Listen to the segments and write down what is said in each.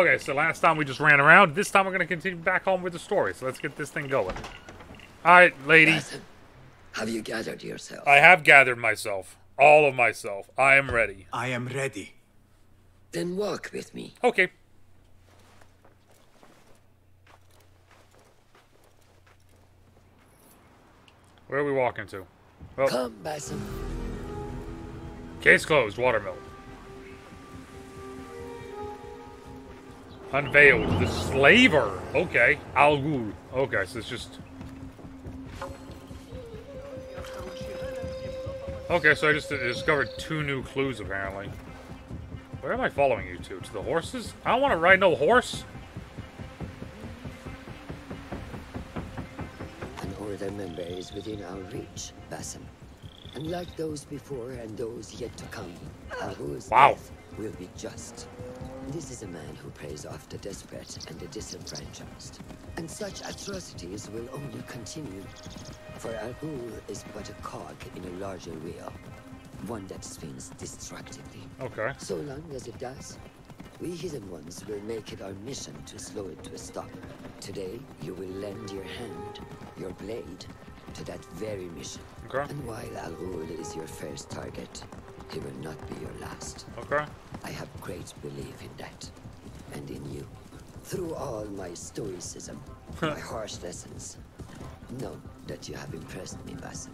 Okay, so last time we just ran around. This time we're going to continue back home with the story. So let's get this thing going. All right, lady. Basim, have you gathered yourself? I have gathered myself. All of myself. I am ready. I am ready. Then walk with me. Okay. Where are we walking to? Well, Come, Basim. case closed, watermill. Unveiled, the slaver. Okay, Al Ghul. Okay, so it's just... Okay, so I just discovered two new clues, apparently. Where am I following you to? To the horses? I don't want to ride no horse. An order member is within our reach, Basim. Unlike those before and those yet to come, Ahu's Wow. will be just. This is a man who preys off the desperate and the disenfranchised. And such atrocities will only continue. For Ahu is but a cog in a larger wheel. One that spins destructively. Okay. So long as it does, we hidden ones will make it our mission to slow it to a stop. Today, you will lend your hand, your blade, to that very mission. Okay. And while Al Ghul is your first target, he will not be your last. Okay. I have great belief in that, and in you. Through all my stoicism, my harsh lessons, know that you have impressed me, Basim.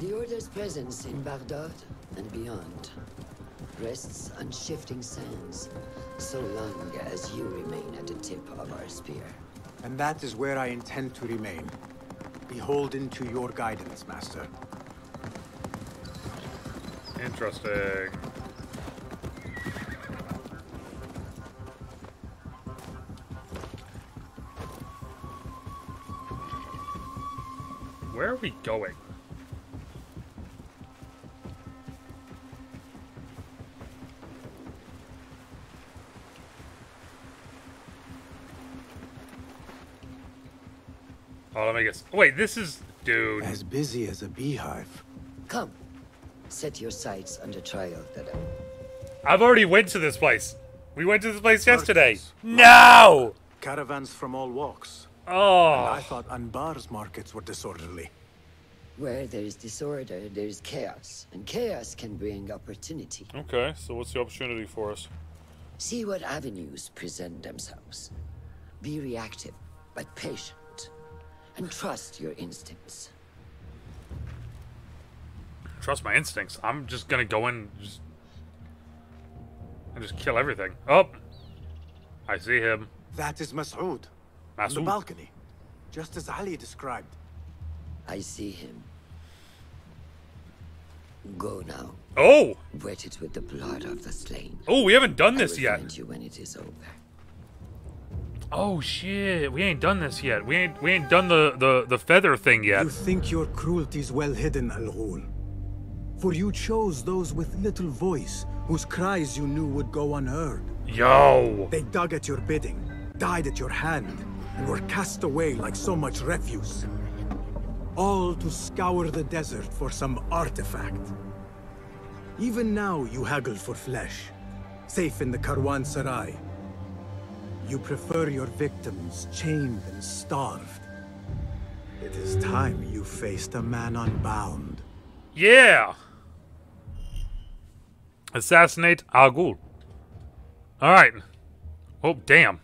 The Order's presence in Baghdad and beyond rests on shifting sands, so long as you remain at the tip of our spear. And that is where I intend to remain. Beholden to your guidance, Master. Interesting. Where are we going? Oh, let me guess. Wait, this is... Dude. As busy as a beehive. Come, set your sights on the trial that I've already went to this place. We went to this place yesterday. Markets. No! Caravans from all walks. Oh. I thought Anbar's markets were disorderly. Where there is disorder, there is chaos, and chaos can bring opportunity. Okay, so what's the opportunity for us? See what avenues present themselves. Be reactive, but patient. And trust your instincts. Trust my instincts. I'm just gonna go in just, and just kill everything. Oh! I see him. That is Mas'ud. On the balcony. Just as Ali described. I see him. Go now. Oh! Wet it with the blood of the slain. Oh, we haven't done I this will yet. find you when it is over. Oh shit, we ain't done this yet. We ain't we ain't done the the the feather thing yet. You think your cruelties well hidden, Al Ghul. For you chose those with little voice, whose cries you knew would go unheard. Yo! They dug at your bidding, died at your hand, and were cast away like so much refuse. All to scour the desert for some artifact. Even now you haggle for flesh, safe in the Karwansarai. You prefer your victims chained and starved. It is time you faced a man unbound. Yeah! Assassinate Al Ghul. Alright. Oh, damn.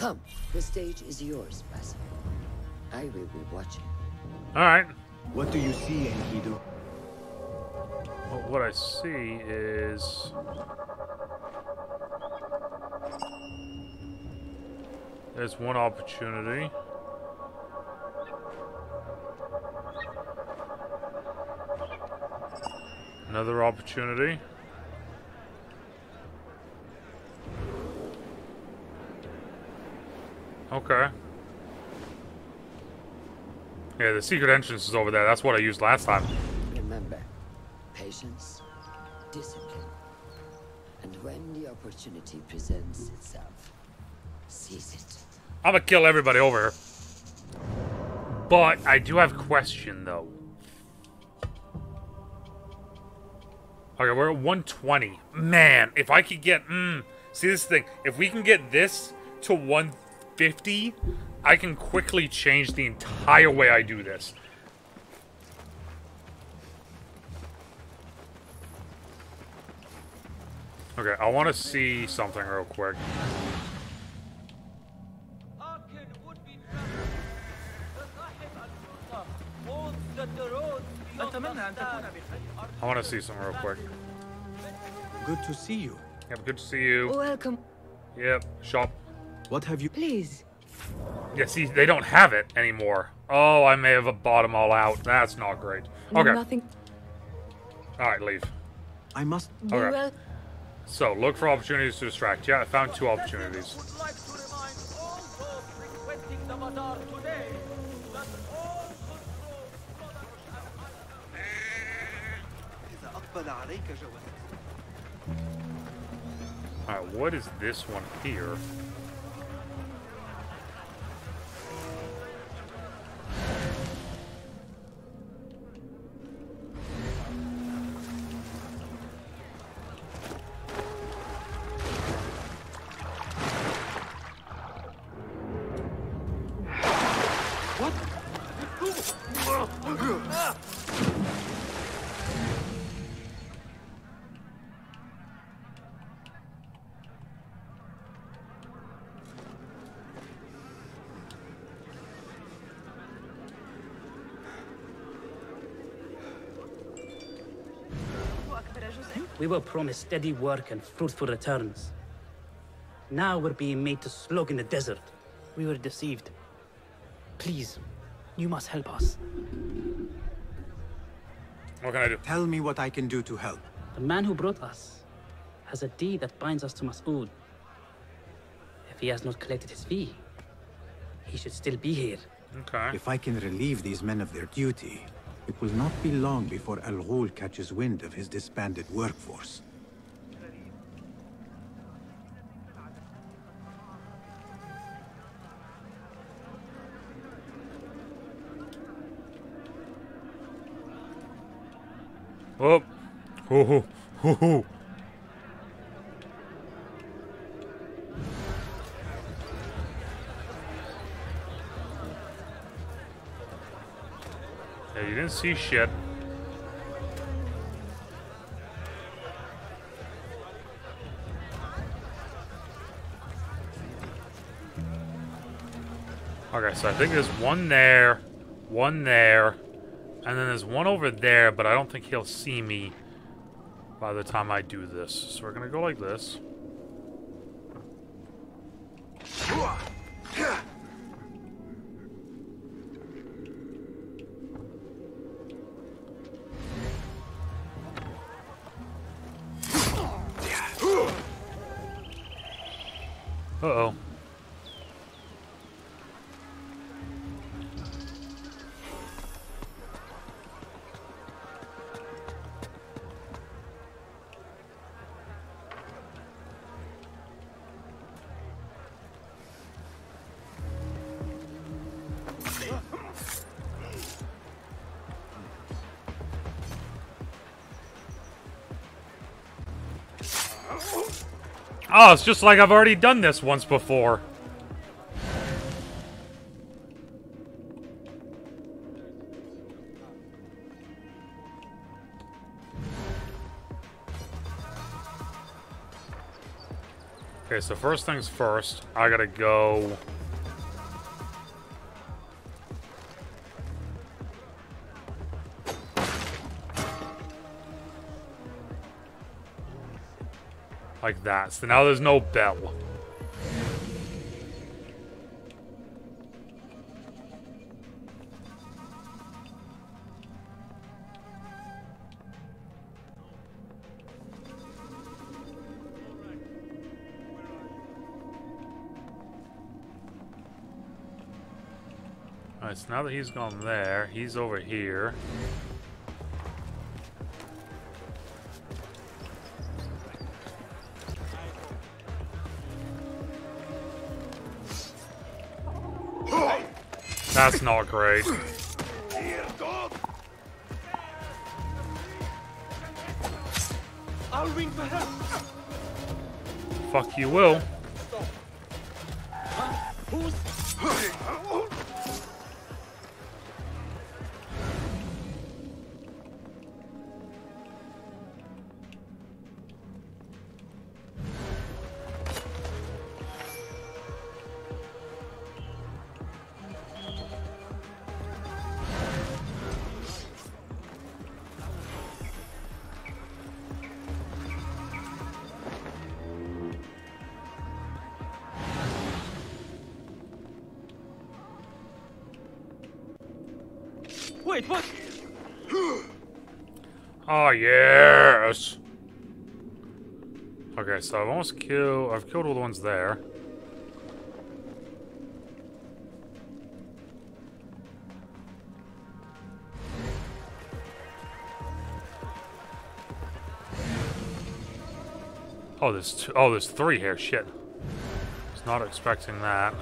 Come, the stage is yours, Basim. I will be watching. Alright. What do you see, Enkidu? Well, what I see is... There's one opportunity. Another opportunity. Okay. Yeah, the secret entrance is over there. That's what I used last time. Remember, patience, discipline. And when the opportunity presents itself, seize it. I'm gonna kill everybody over here. But I do have a question though. Okay, we're at 120. Man, if I could get... Mm, see this thing. If we can get this to 150, I can quickly change the entire way I do this. Okay, I want to see something real quick. I want to see something real quick. Good to see you. Yep, good to see you. Welcome. Yep, shop. What have you... Please. Yeah, see, they don't have it anymore. Oh, I may have bought them all out. That's not great. Okay. Nothing. All right, leave. I must... Okay. Well... So, look for opportunities to distract. Yeah, I found two opportunities. Alright, what is this one here? We were promised steady work and fruitful returns. Now we're being made to slog in the desert. We were deceived. Please, you must help us. What can I do? Tell me what I can do to help. The man who brought us has a deed that binds us to Mas'ud. If he has not collected his fee, he should still be here. Okay. If I can relieve these men of their duty, it will not be long before Al Ghul catches wind of his disbanded workforce. Oh. Hoo hoo. Hoo hoo. Didn't see shit. Okay, so I think there's one there, one there, and then there's one over there, but I don't think he'll see me by the time I do this. So we're gonna go like this. Oh, it's just like I've already done this once before. Okay, so first things first, I gotta go... Like that. So now there's no bell. Alright, so now that he's gone there, he's over here. That's not great. I'll ring for help. Fuck you will. Oh yes. Okay, so I've almost killed. I've killed all the ones there. Oh, there's two, oh, there's three here. Shit. Was not expecting that.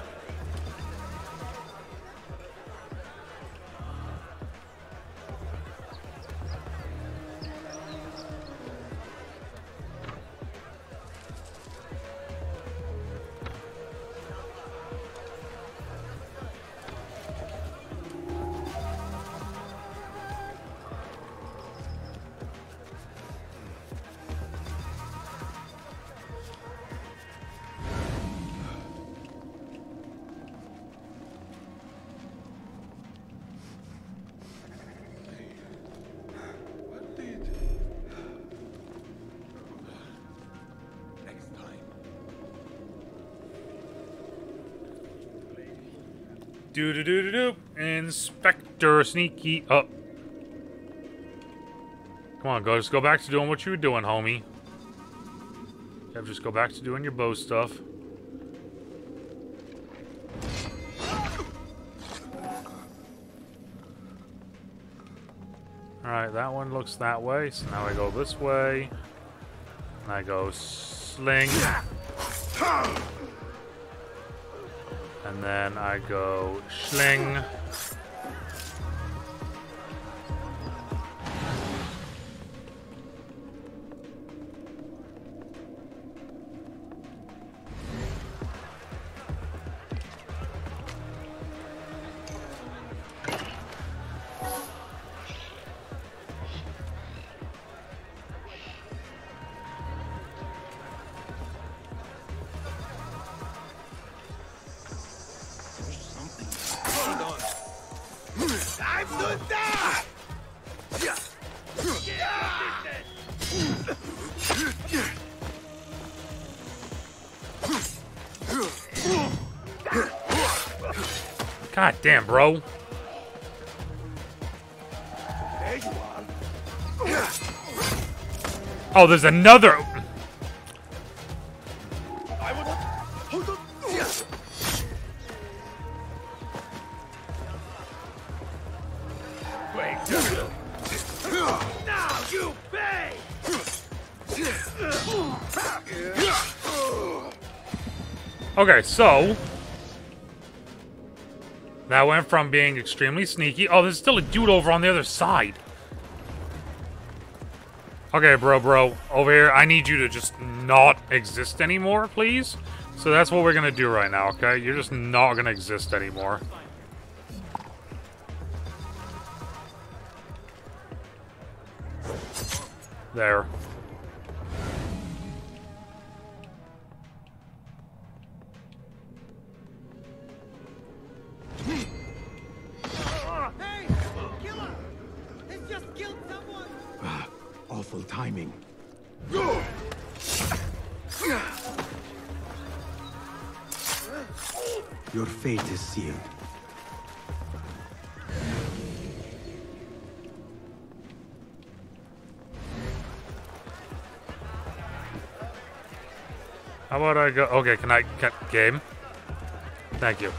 Sneaky up. Come on, go. Just go back to doing what you were doing, homie. Just go back to doing your bow stuff. Alright, that one looks that way, so now I go this way. And I go sling. And then I go schling. Damn, bro. Oh, there's another. Okay, so that went from being extremely sneaky. Oh, there's still a dude over on the other side. Okay, bro, bro, over here. I need you to just not exist anymore, please. So that's what we're gonna do right now. Okay, you're just not gonna exist anymore. There. Sealed. How about I go? Okay, can I can, game? Thank you.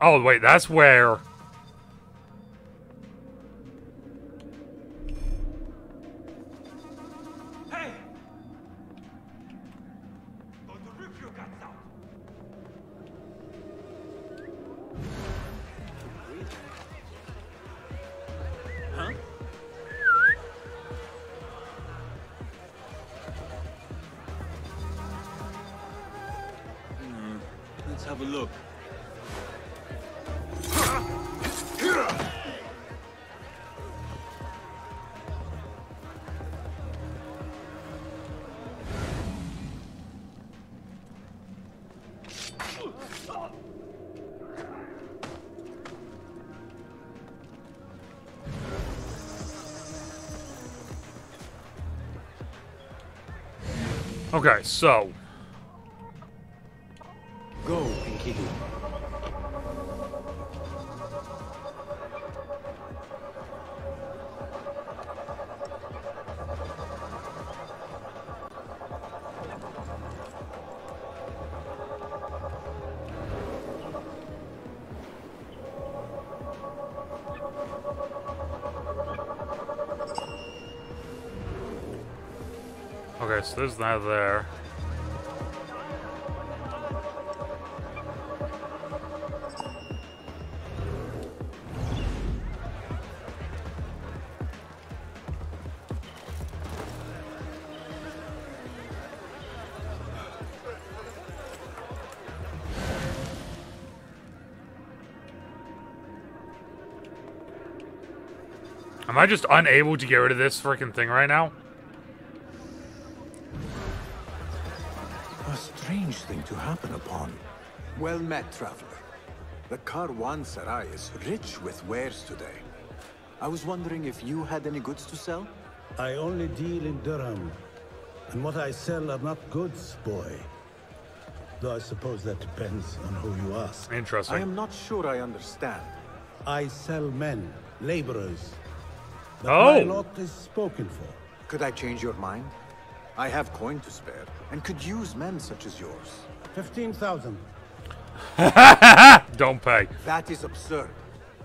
Oh wait, that's where. Okay, so okay, so there's that there. Am I just unable to get rid of this freaking thing right now? To happen upon. Well met, traveler. The Karwansarai is rich with wares today. I was wondering if you had any goods to sell? I only deal in dirham. And what I sell are not goods, boy. Though I suppose that depends on who you ask. Interesting. I am not sure I understand. I sell men, laborers. But Oh. my lot is spoken for. Could I change your mind? I have coin to spare, and could use men such as yours. 15,000. Don't pay. That is absurd.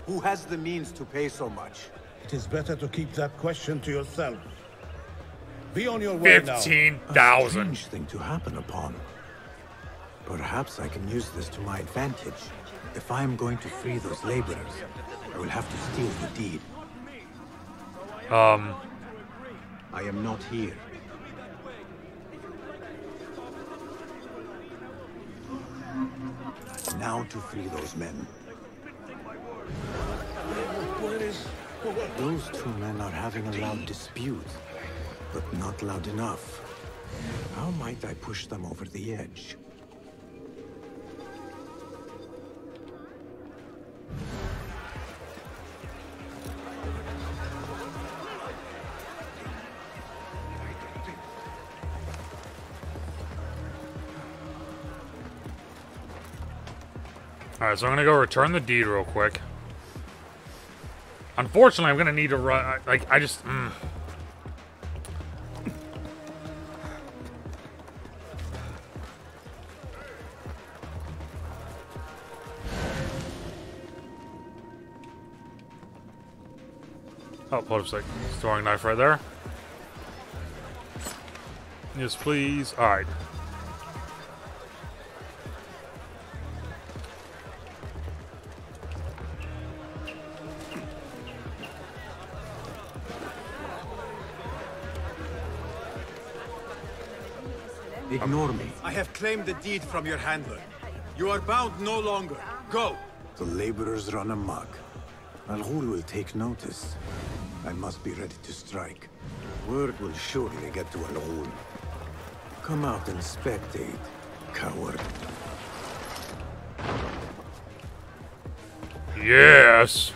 Who has the means to pay so much? It is better to keep that question to yourself. Be on your way now. Fifteen A thousand. strange thing to happen upon. Perhaps I can use this to my advantage. If I am going to free those laborers, I will have to steal the deed. Um, I am not here. Now to free those men. Those two men are having a loud dispute, but not loud enough. How might I push them over the edge? Alright, so I'm gonna go return the deed real quick. Unfortunately, I'm gonna need to run. Like, I just. Mm. Oh, hold up a sec. Throwing knife right there. Yes, please. Alright. Ignore me. I have claimed the deed from your handler. You are bound no longer. Go! The laborers run amok. Al Ghul will take notice. I must be ready to strike. Word will surely get to Al Ghul. Come out and spectate, coward. Yes.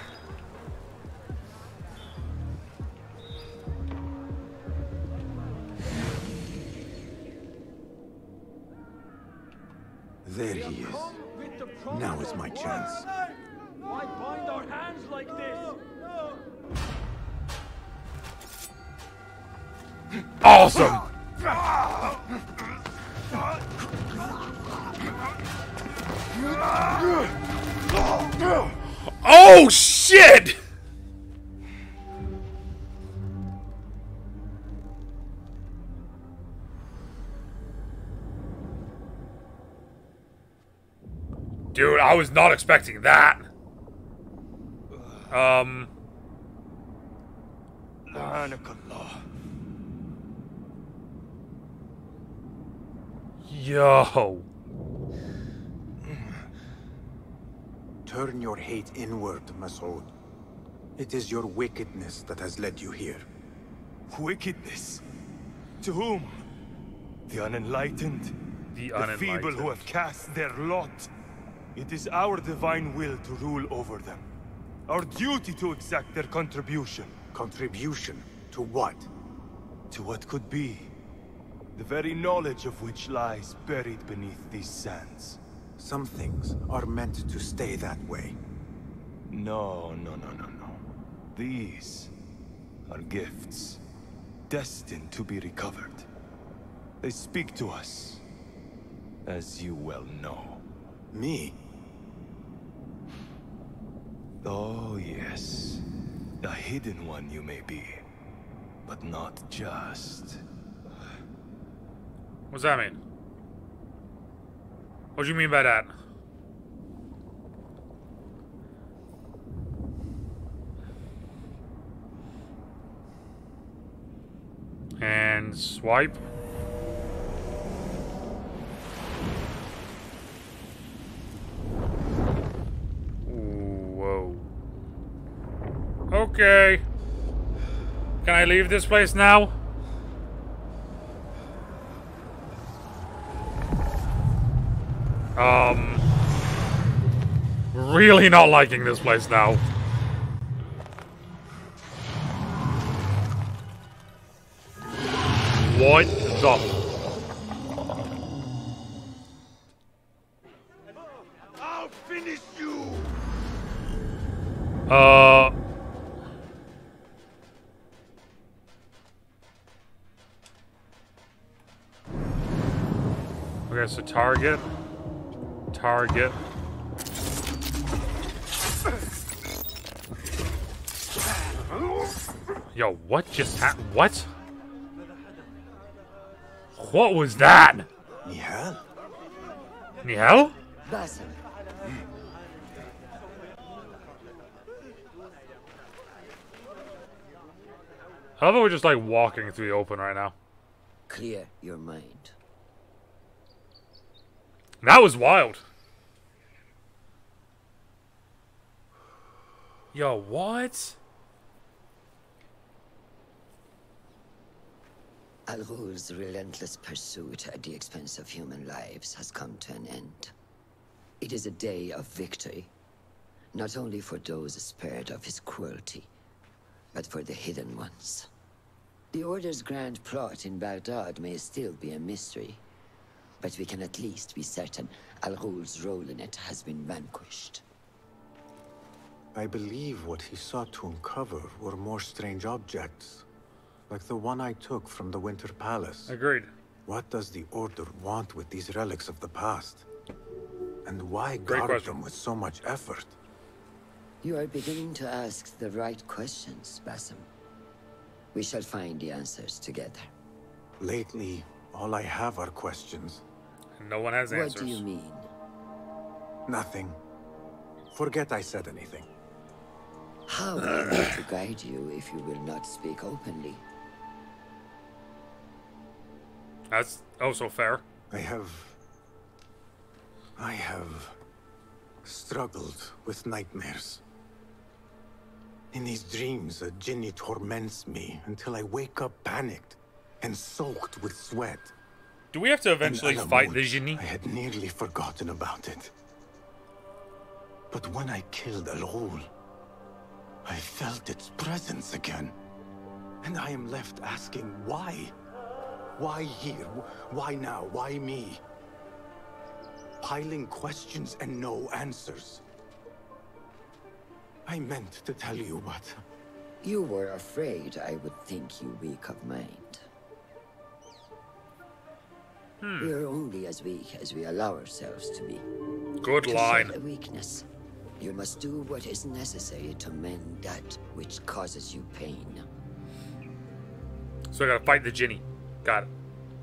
Was not expecting that. Um. Yo. Turn your hate inward, Mas'ud. It is your wickedness that has led you here. Wickedness? To whom? The unenlightened? The The feeble who have cast their lot? It is our divine will to rule over them. Our duty to exact their contribution. Contribution? To what? To what could be. The very knowledge of which lies buried beneath these sands. Some things are meant to stay that way. No, no, no, no, no. These are gifts, destined to be recovered. They speak to us, as you well know. Me? Oh, yes. A hidden one you may be, but not just. What's that mean? What do you mean by that? And swipe. Okay. Can I leave this place now? Um, really not liking this place now. What the? I'll finish you! Uh. Target, target. Yo, what just happened? What? What was that? Nihal? Nihal? Basim, How about we're just like walking through the open right now? clear your mind. That was wild. Yo, what? Al Ghul's relentless pursuit at the expense of human lives has come to an end. It is a day of victory, not only for those spared of his cruelty, but for the hidden ones. The Order's grand plot in Baghdad may still be a mystery, but we can at least be certain Al Ghul's role in it has been vanquished. I believe what he sought to uncover were more strange objects. Like the one I took from the Winter Palace. Agreed. What does the Order want with these relics of the past? And why Great guard question. them with so much effort? You are beginning to ask the right questions, Basim. We shall find the answers together. Lately, all I have are questions. No one has answers. What do you mean? Nothing. Forget I said anything. How am I to guide you if you will not speak openly? That's oh, also fair. I have... I have... struggled with nightmares. In these dreams, a Jinni torments me until I wake up panicked and soaked with sweat. Do we have to eventually Alamut, fight the genie? I had nearly forgotten about it. But when I killed Al Ghul, I felt its presence again. And I am left asking why? Why here? Why now? Why me? Piling questions and no answers. I meant to tell you, but You were afraid I would think you weak of mind. Hmm. We are only as weak as we allow ourselves to be. Good To line. a weakness, you must do what is necessary to mend that which causes you pain. So I gotta fight the Jinni. Got it.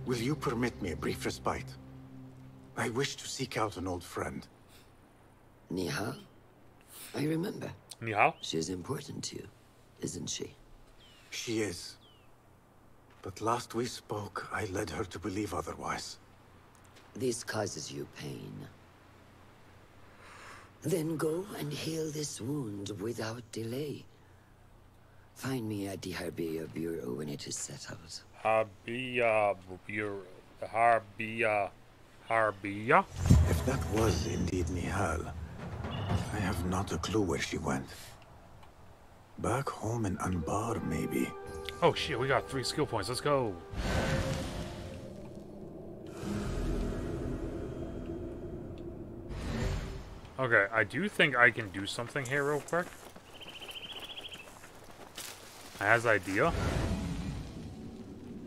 will you permit me a brief respite? I wish to seek out an old friend. Niha? I remember. Nihal? She is important to you, isn't she? She is. But last we spoke, I led her to believe otherwise. This causes you pain. Then go and heal this wound without delay. Find me at the Harbia Bureau when it is settled. Harbia Bureau. Harbia. Harbia? If that was indeed Nihal, I have not a clue where she went. Back home in Anbar, maybe. Oh shit, we got three skill points. Let's go. Okay, I do think I can do something here real quick. I has idea.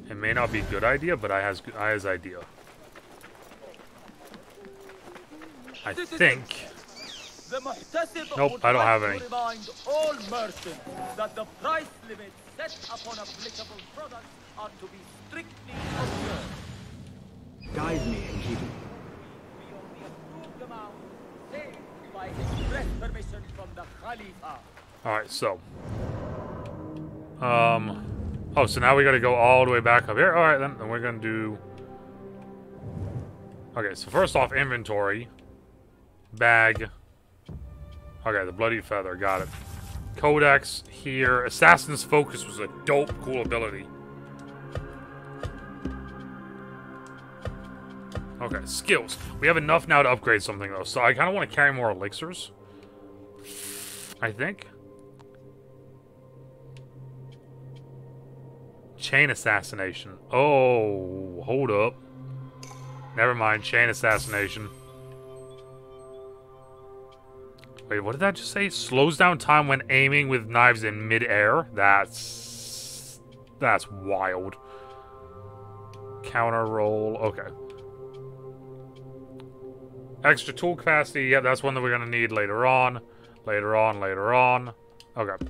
It may not be good idea, but I has I has idea. I think. Nope, I don't like have to any. Remind all merchants that the price limits set upon applicable products are to be strictly observed. Guide me, Enkidu. Approved amount saved by express permission from the Khalifa. Alright, so. Um. Oh, so now we gotta go all the way back up here. Alright, then, then we're gonna do. Okay, so first off, inventory. Bag. Okay, the bloody feather, got it. Codex here. Assassin's Focus was a dope, cool ability. Okay, skills. We have enough now to upgrade something, though, so I kind of want to carry more elixirs. I think. Chain assassination. Oh, hold up. Never mind, chain assassination. Wait, what did that just say? Slows down time when aiming with knives in midair? That's... That's wild. Counter roll. Okay. Extra tool capacity. Yeah, that's one that we're going to need later on. Later on, later on. Okay.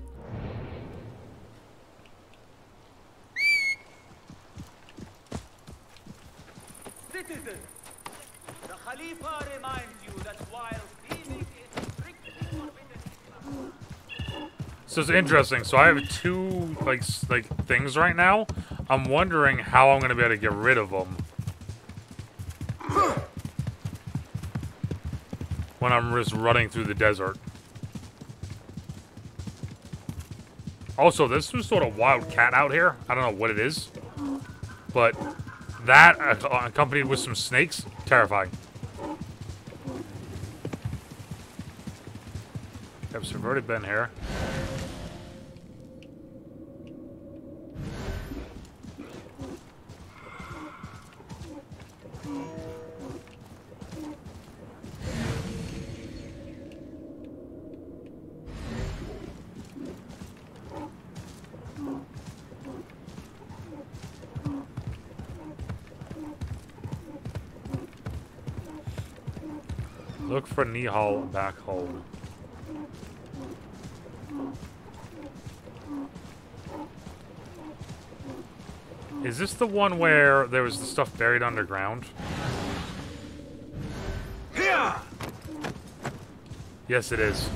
So it's interesting. So I have two like like things right now. I'm wondering how I'm gonna be able to get rid of them when I'm just running through the desert. Also, there's some sort of wild cat out here. I don't know what it is, but that uh, accompanied with some snakes, terrifying. I've subverted Ben here. For Nihal back home. Is this the one where there was the stuff buried underground? Yes, it is.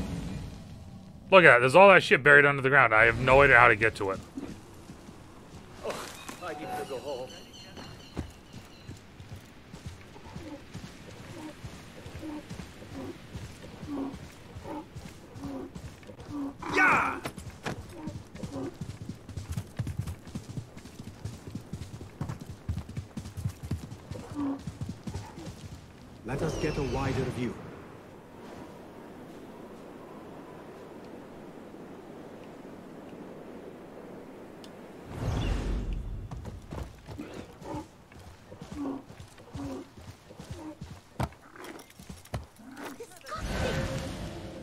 Look at that. There's all that shit buried under the ground. I have no idea how to get to it. I need to go home. Let us get a wider view.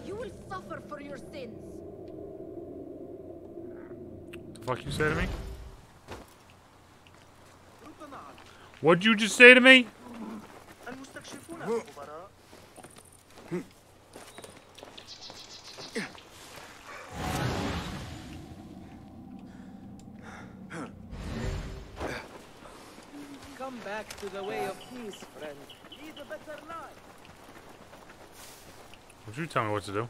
You will suffer for your sins. The fuck you say to me? What'd you just say to me? Come back to the way of peace, friend. Lead a better life. Would you tell me what to do?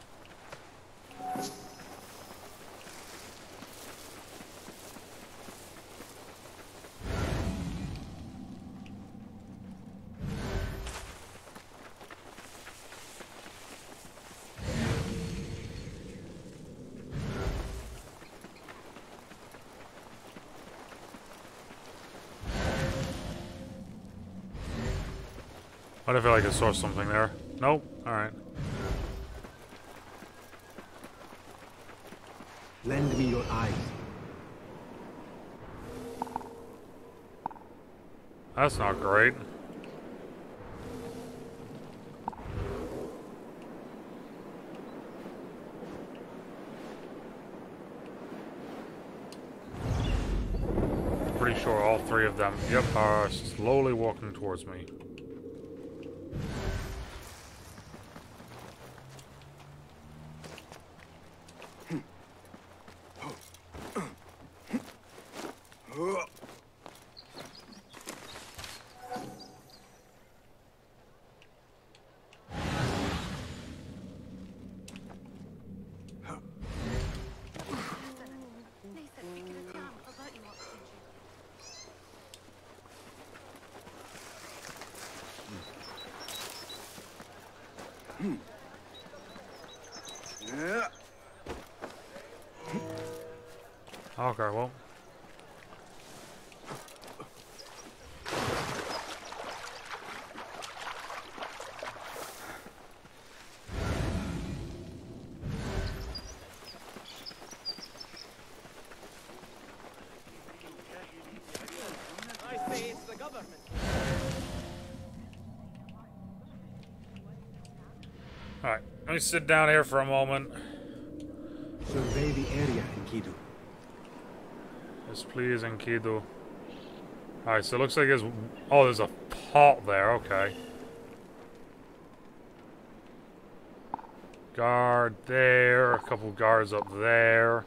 But I feel like I saw something there. Nope. Alright. Lend me your eyes. That's not great. Pretty sure all three of them, yep, uh, are slowly walking towards me. Okay, well. Alright, let me sit down here for a moment. Survey the area, Enkidu. Yes, please, Enkidu. Alright, so it looks like there's... Oh, there's a pot there, okay. Guard there, a couple guards up there.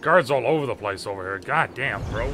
Guards all over the place over here. God damn, bro.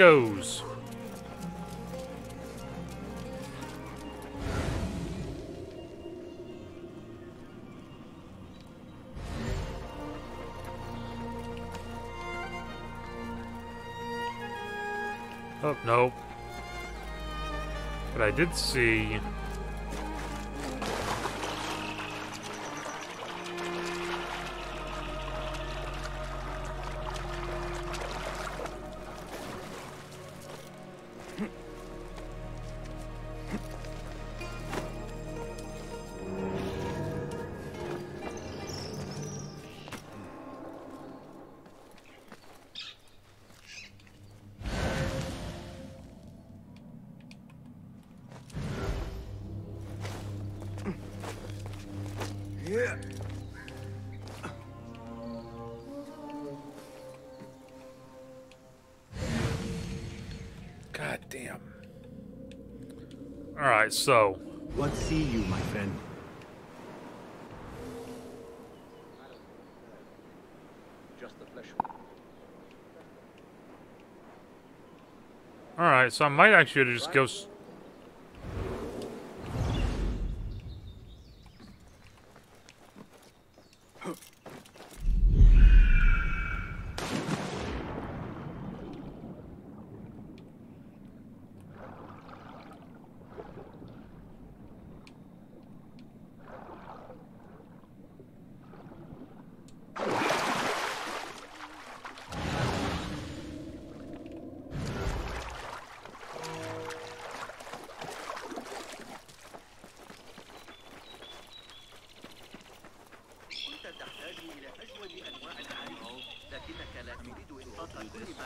All. Oh, no. But I did see... Alright, so... What see you, my friend? Just the flesh. Alright, so I might actually just go...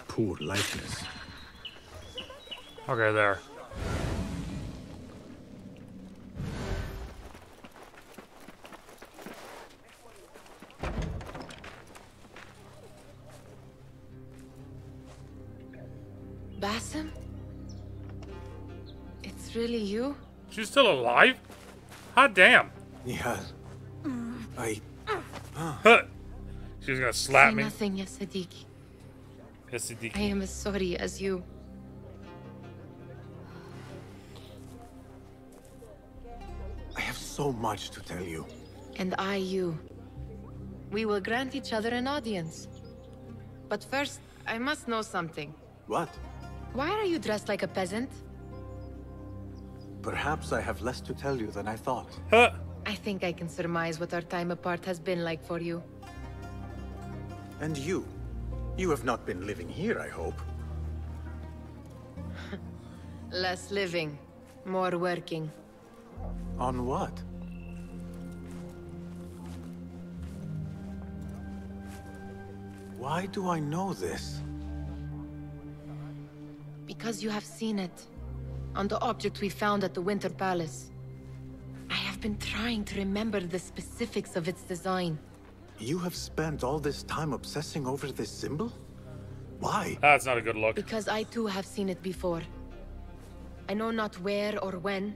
Poor likeness. Okay, there. Basim? It's really you? She's still alive? Hot damn. Nehal. Mm. I. Huh. She's gonna slap Say me. nothing, ya Sadiq. Yes, Siddiq. I am as sorry as you. I have so much to tell you. And I you. We will grant each other an audience. But first, I must know something. What? Why are you dressed like a peasant? Perhaps I have less to tell you than I thought. Huh. I think I can surmise what our time apart has been like for you. And you? You have not been living here, I hope. Less living, more working. On what? Why do I know this? Because you have seen it. On the object we found at the Winter Palace. I have been trying to remember the specifics of its design. You have spent all this time obsessing over this symbol? Why? That's not a good look. Because I too have seen it before. I know not where or when.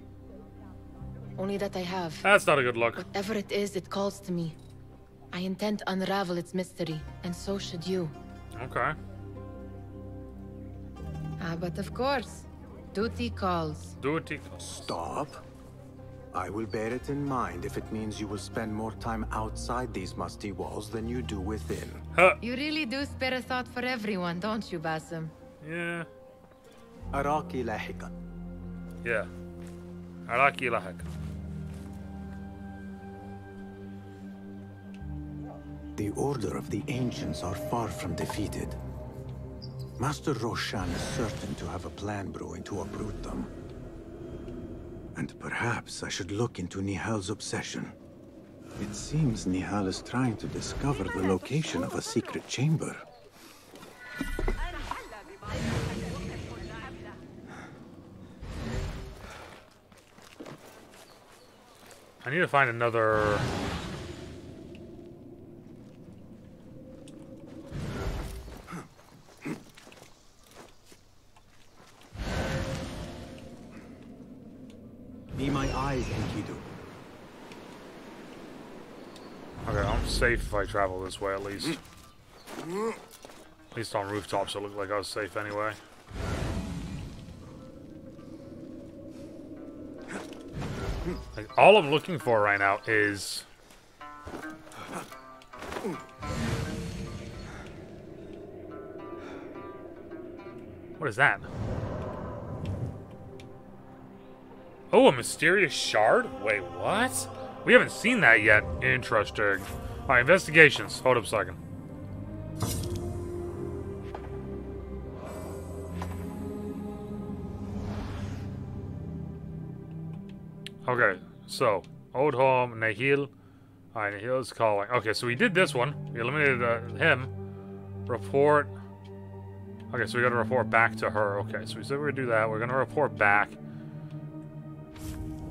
Only that I have. That's not a good look. Whatever it is, it calls to me. I intend to unravel its mystery, and so should you. Okay. Ah, but of course, duty calls. Duty. Stop. I will bear it in mind if it means you will spend more time outside these musty walls than you do within. Huh. You really do spare a thought for everyone, don't you, Basim? Yeah. Araki lahikan. Yeah. Araki lahak. The Order of the Ancients are far from defeated. Master Roshan is certain to have a plan brewing to uproot them. And perhaps I should look into Nehal's obsession. It seems Nihal is trying to discover the location of a secret chamber. I need to find another. Be my eyes, Enkidu. Okay, I'm safe if I travel this way at least. At least on rooftops it looked like I was safe anyway. Like, all I'm looking for right now is... What is that? Oh, a mysterious shard? Wait, what? We haven't seen that yet. Interesting. Alright, investigations. Hold up a second. Okay, so, Old Home, Nahil. Alright, Nahil's calling. Okay, so we did this one. We eliminated uh, him. Report. Okay, so we gotta report back to her. Okay, so we said we are gonna do that. We're gonna report back.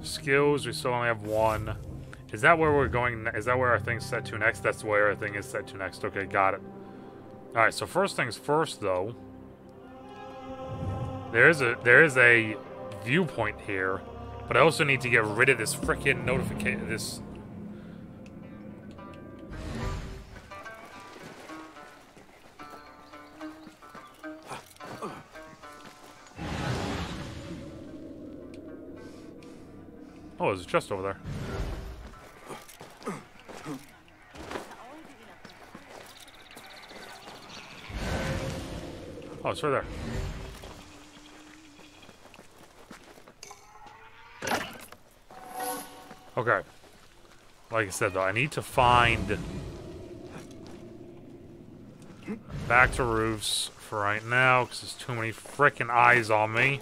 Skills, we still only have one. Is that where we're going? Is that where our thing's set to next? That's where our thing is set to next. Okay, got it. Alright, so first things first, though. There is a there is a viewpoint here, but I also need to get rid of this freaking notification. This. Oh, there's a chest over there. Oh, it's right there. Okay. Like I said, though, I need to find... Back to roofs for right now, because there's too many freaking eyes on me.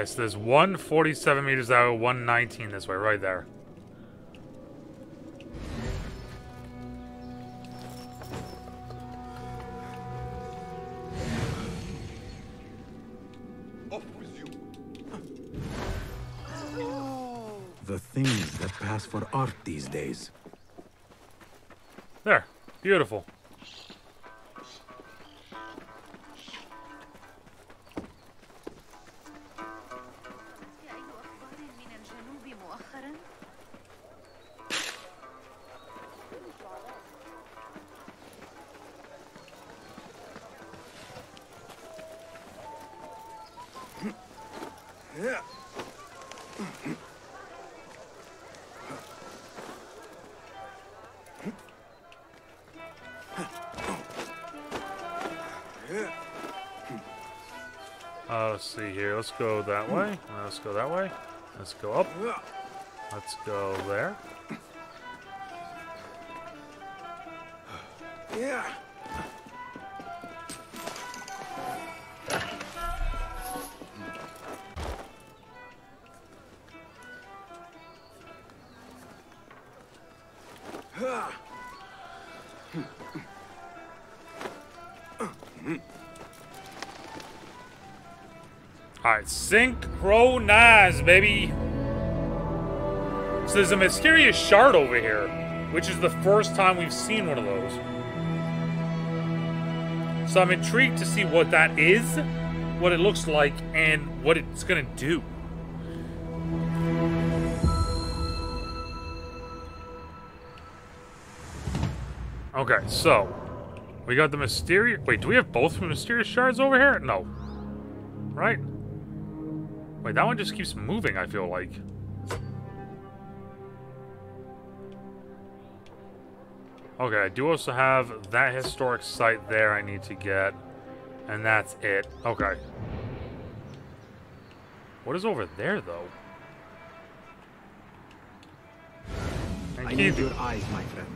Okay, so there's 147 meters out, 119 this way, right there. Off with you. The things that pass for art these days. There. Beautiful. Go that way. Let's go that way. Let's go up. Let's go there. Synchronize, baby. So there's a mysterious shard over here, which is the first time we've seen one of those. So I'm intrigued to see what that is, what it looks like, and what it's gonna do. Okay, so we got the mysterious. Wait, do we have both mysterious shards over here? No. Right? Wait, that one just keeps moving, I feel like. Okay, I do also have that historic site there I need to get. And that's it. Okay. What is over there, though? And I need your eyes, my friend.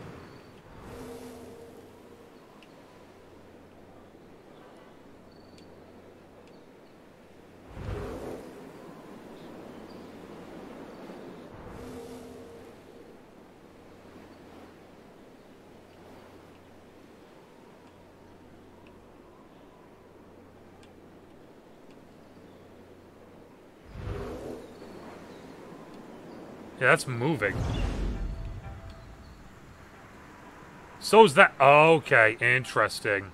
Yeah, that's moving. So's that. Okay, interesting.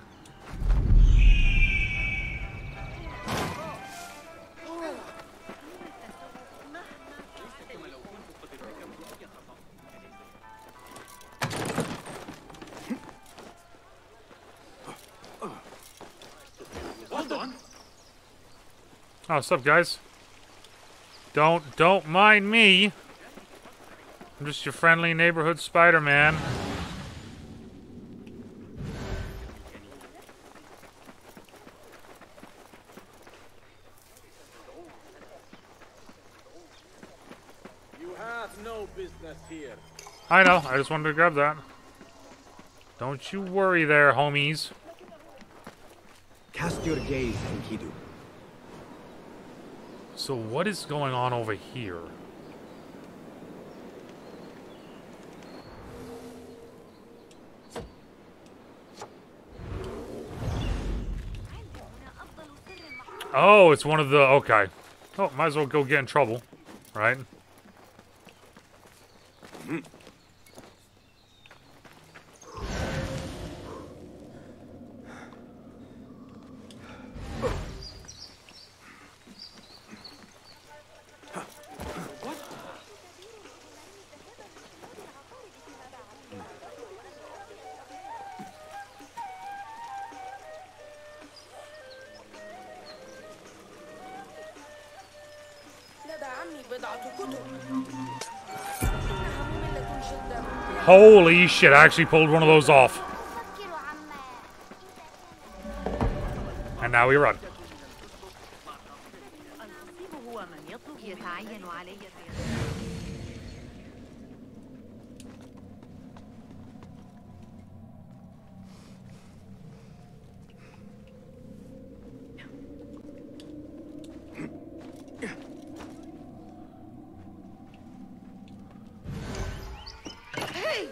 Oh, what's up, guys? Don't don't mind me. I'm just your friendly neighborhood Spider-Man. You have no business here. I know. I just wanted to grab that. Don't you worry there, homies. Cast your gaze, Enkidu. So what is going on over here? Oh, it's one of the... Okay. Oh, might as well go get in trouble. Right? Holy shit, I actually pulled one of those off. And now we run. Hey!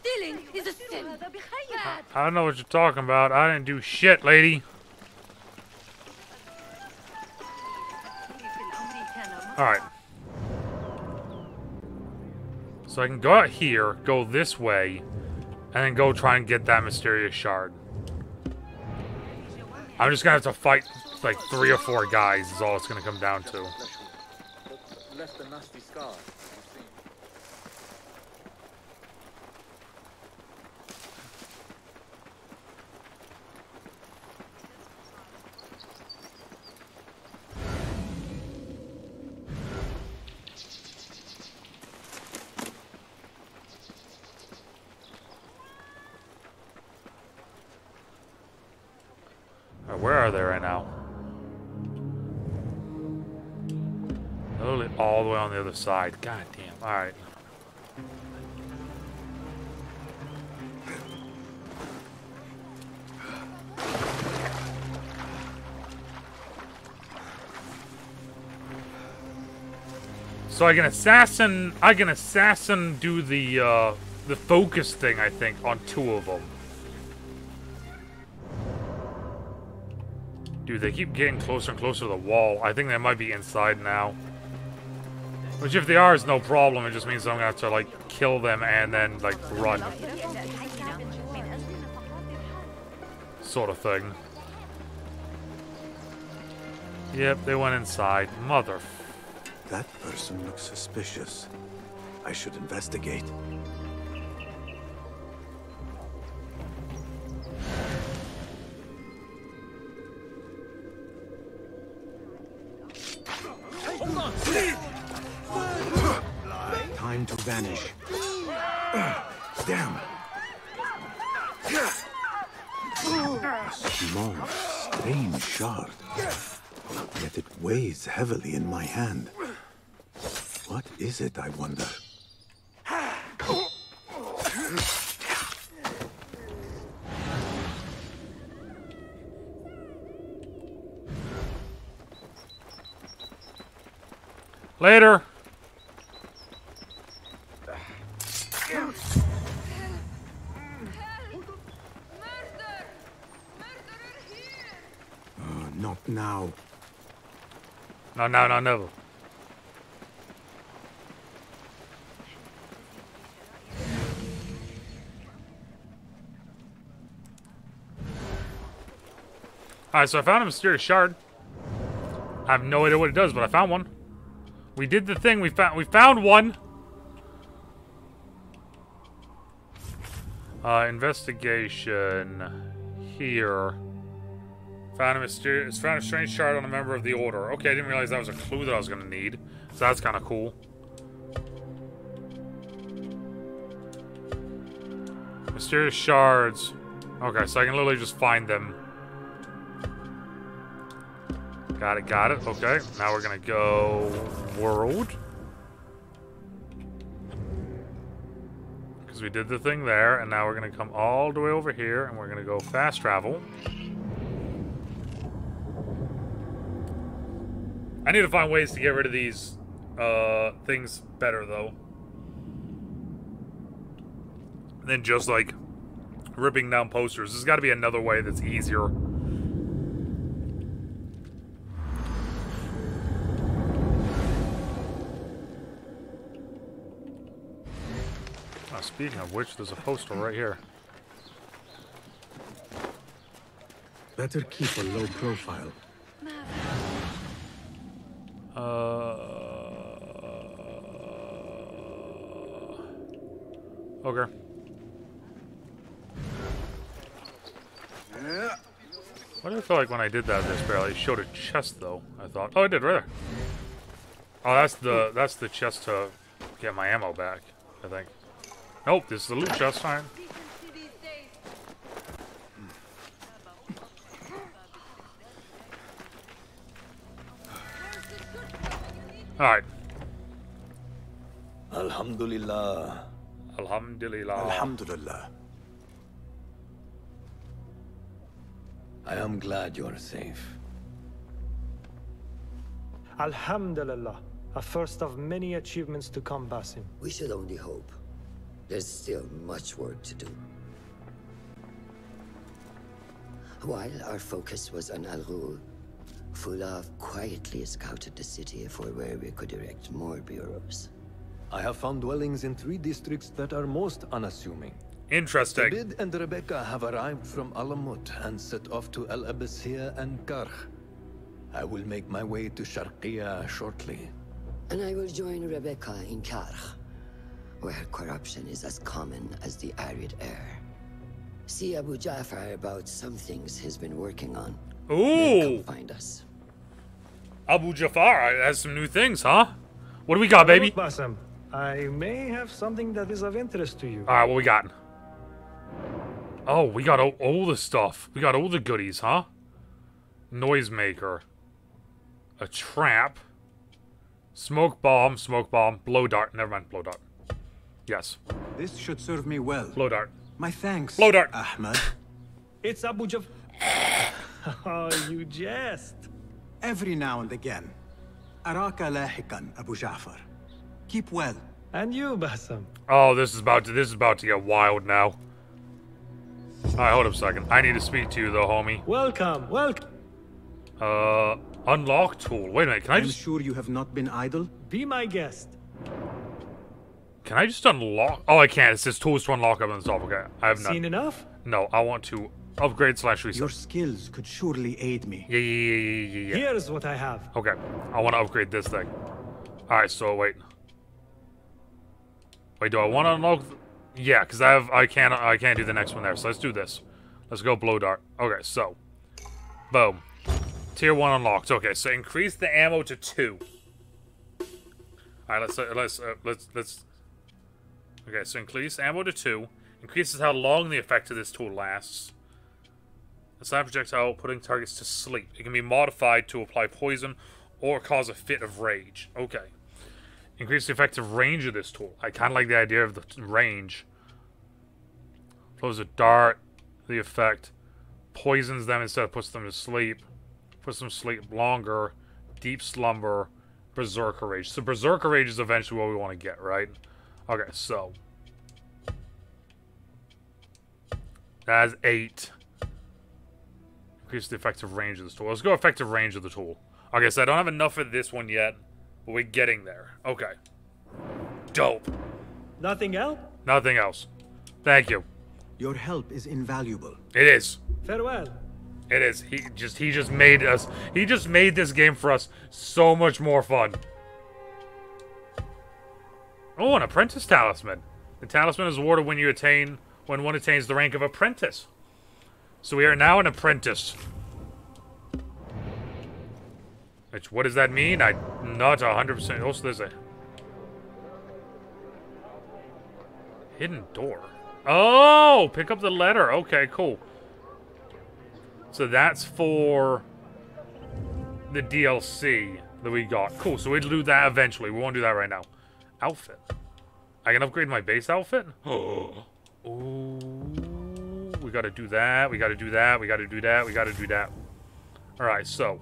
Stealing is a sin. I know what you're talking about. I didn't do shit, lady. Alright. So I can go out here, go this way, and then go try and get that mysterious shard. I'm just gonna have to fight like three or four guys is all it's gonna come down to. Other side. God damn. Alright. So I can assassin I can assassin do the uh the focus thing I think on two of them. Dude, they keep getting closer and closer to the wall. I think they might be inside now. Which if they are is no problem, it just means I'm gonna have to like kill them and then like run. Sort of thing. Yep, they went inside. Mother That person looks suspicious. I should investigate. Hand. What is it, I wonder? Later. Uh, not now. No, no, no, never. Alright, so I found a mysterious shard. I have no idea what it does, but I found one. We did the thing. We found we found one. Uh, investigation here. Found a mysterious, found a strange shard on a member of the Order. Okay, I didn't realize that was a clue that I was gonna need. So that's kind of cool. Mysterious shards. Okay, so I can literally just find them. Got it, got it. Okay, now we're gonna go world. Because we did the thing there, and now we're gonna come all the way over here, and we're gonna go fast travel. I need to find ways to get rid of these uh, things better, though. Than just, like, ripping down posters. There's got to be another way that's easier. Oh, speaking of which, there's a poster right here. Better keep a low profile. Uh, okay. What did I feel like when I did that this barrel? It showed a chest though, I thought. Oh, I did right there. Oh, that's the that's the chest to get my ammo back. I think. Nope, this is the loot chest. Fine. All right. Alhamdulillah. Alhamdulillah. Alhamdulillah. I am glad you're safe. Alhamdulillah. A first of many achievements to come, Basim. We should only hope. There's still much work to do. While our focus was on Al Ghul, Fuladh quietly scouted the city for where we could erect more bureaus. I have found dwellings in three districts that are most unassuming. Interesting. Abid and Rebecca have arrived from Alamut and set off to El Abbasiyah and Karkh. I will make my way to Sharqiya shortly. And I will join Rebecca in Karkh, where corruption is as common as the arid air. See Abu Jafar about some things he's been working on. Then Ooh. come find us. Abu Jafar has some new things, huh? What do we got, baby? Look, Basim, I may have something that is of interest to you. All right, what we got? Oh, we got all, all the stuff. We got all the goodies, huh? Noisemaker. A trap. Smoke bomb, smoke bomb, blow dart. Never mind, blow dart. Yes. This should serve me well. Blow dart. My thanks. Blow dart. Ahmed. It's Abu Jaf... oh, you jest. Every now and again. Araka lahikan, Abu Ja'far. Keep well. And you, Basim. Oh, this is about to this is about to get wild now. Alright, hold up a second. I need to speak to you though, homie. Welcome, welcome. Uh unlock tool. Wait a minute, can I I'm just sure you have not been idle. Be my guest. can I just unlock oh I can't. It says tools to unlock up on the top. Okay. I have not Seen enough? No, I want to upgrade slash reset. Your skills could surely aid me. Yeah, yeah, yeah, yeah, yeah, yeah. Here's what I have. Okay. I want to upgrade this thing. Alright, so wait. Wait, do I want to unlock? th- Yeah, because I have I can't I can't do the next one there. So let's do this. Let's go blow dart. Okay, so boom. Tier one unlocked. Okay, so increase the ammo to two. All right, let's uh, let's uh, let's let's. Okay, so increase ammo to two. Increases how long the effect of this tool lasts. Assign projectile, putting targets to sleep. It can be modified to apply poison or cause a fit of rage. Okay. Increase the effective range of this tool. I kind of like the idea of the range. Flows a dart. The effect poisons them instead of puts them to sleep. Puts them to sleep longer. Deep slumber. Berserker rage. So berserker rage is eventually what we want to get, right? Okay, so that's eight. Increase the effective range of this tool. Let's go effective range of the tool. Okay, so I don't have enough of this one yet, but we're getting there. Okay. Dope. Nothing else? Nothing else. Thank you. Your help is invaluable. It is. Farewell. It is. He just he just made us he just made this game for us so much more fun. Oh, an apprentice talisman. The talisman is awarded when you attain when one attains the rank of apprentice. So we are now an apprentice. Which what does that mean? I'm not hundred percent also there's a hidden door. Oh, pick up the letter. Okay, cool. So that's for the DLC that we got. Cool, so we'll do that eventually. We won't do that right now. Outfit. I can upgrade my base outfit? Oh. Ooh, we gotta do that. We gotta do that. We gotta do that. We gotta do that. Alright, so.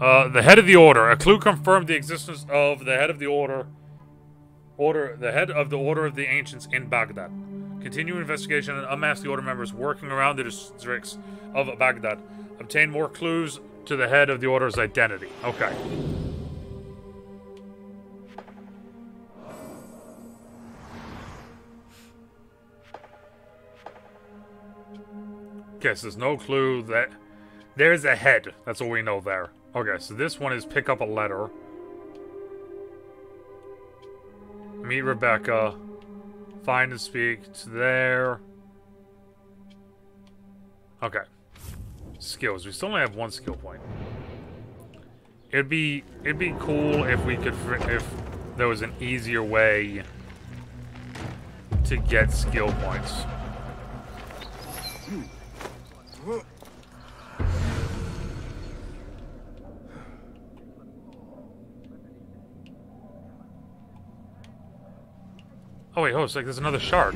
Uh, the head of the order. A clue confirmed the existence of the head of the order. Order. The head of the order of the ancients in Baghdad. Continue investigation and unmask the order members working around the districts of Baghdad. Obtain more clues to the head of the order's identity. Okay. Okay, so there's no clue that there's a head. That's all we know there. Okay, so this one is pick up a letter. Meet Rebecca. Find and speak to there. Okay. Skills. We still only have one skill point. It'd be it'd be cool if we could if there was an easier way to get skill points. Oh wait, oh, it's like there's another shard.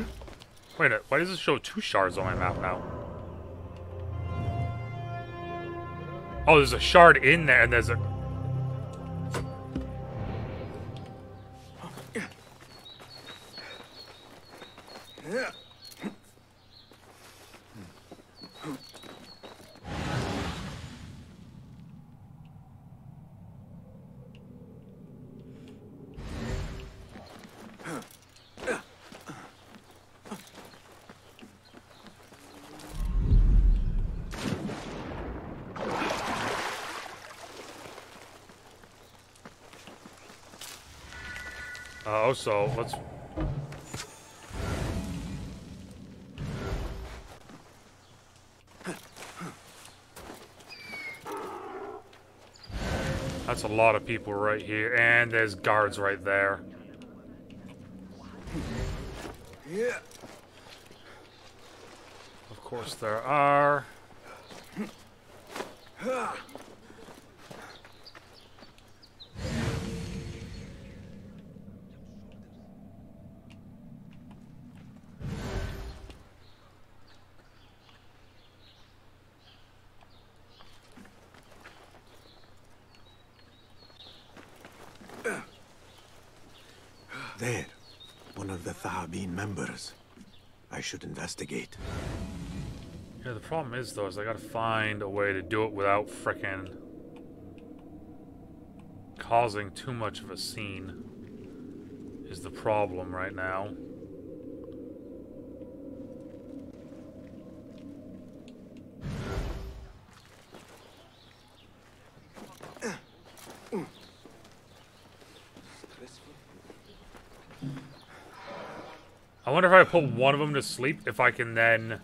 Wait a minute, why does it show two shards on my map now? Oh, there's a shard in there, and there's a... Uh, also, let's... That's a lot of people right here, and there's guards right there. Yeah. Of course there are. There. One of the Thahabin members. I should investigate. Yeah, the problem is, though, is I gotta find a way to do it without frickin' causing too much of a scene. Is the problem right now. I wonder if I put one of them to sleep, if I can then...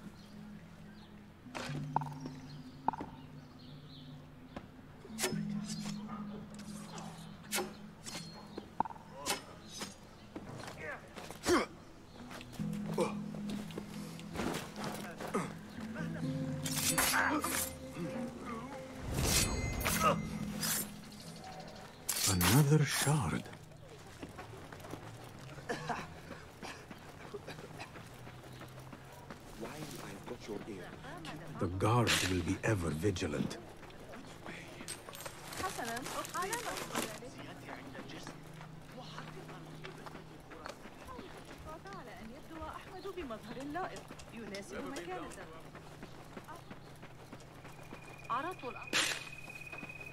vigilant.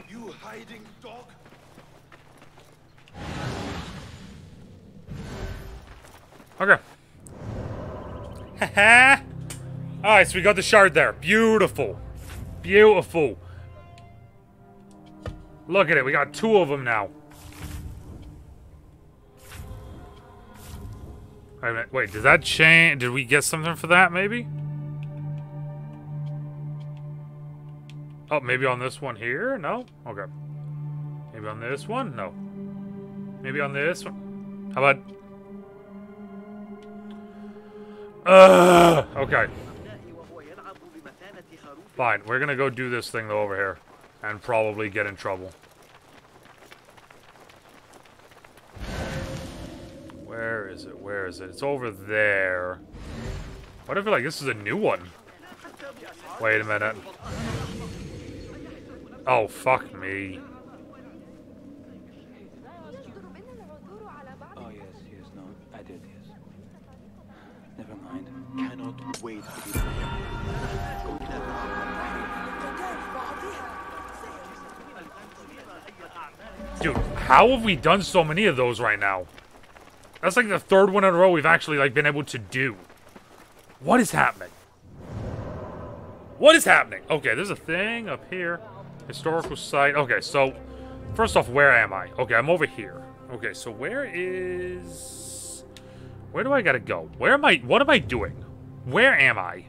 You hiding dog? Okay. Alright, so we got the shard there. Beautiful. Beautiful. Look at it. We got two of them now. Wait. Wait, did that change? Did we get something for that, maybe? Oh, maybe on this one here? No? Okay. Maybe on this one? No. Maybe on this one? How about... Uh, okay. Fine, we're gonna go do this thing though over here. And probably get in trouble. Where is it? Where is it? It's over there. What if like this is a new one? Wait a minute. Oh, fuck me. Oh, yes, yes, no, I did, yes. Never mind. Cannot wait to be Dude, how have we done so many of those right now? That's like the third one in a row we've actually like been able to do. What is happening? What is happening? Okay, there's a thing up here. Historical site. Okay, so first off, where am I? Okay, I'm over here. Okay, so where is Where do I gotta go? Where am I what am I doing? Where am I?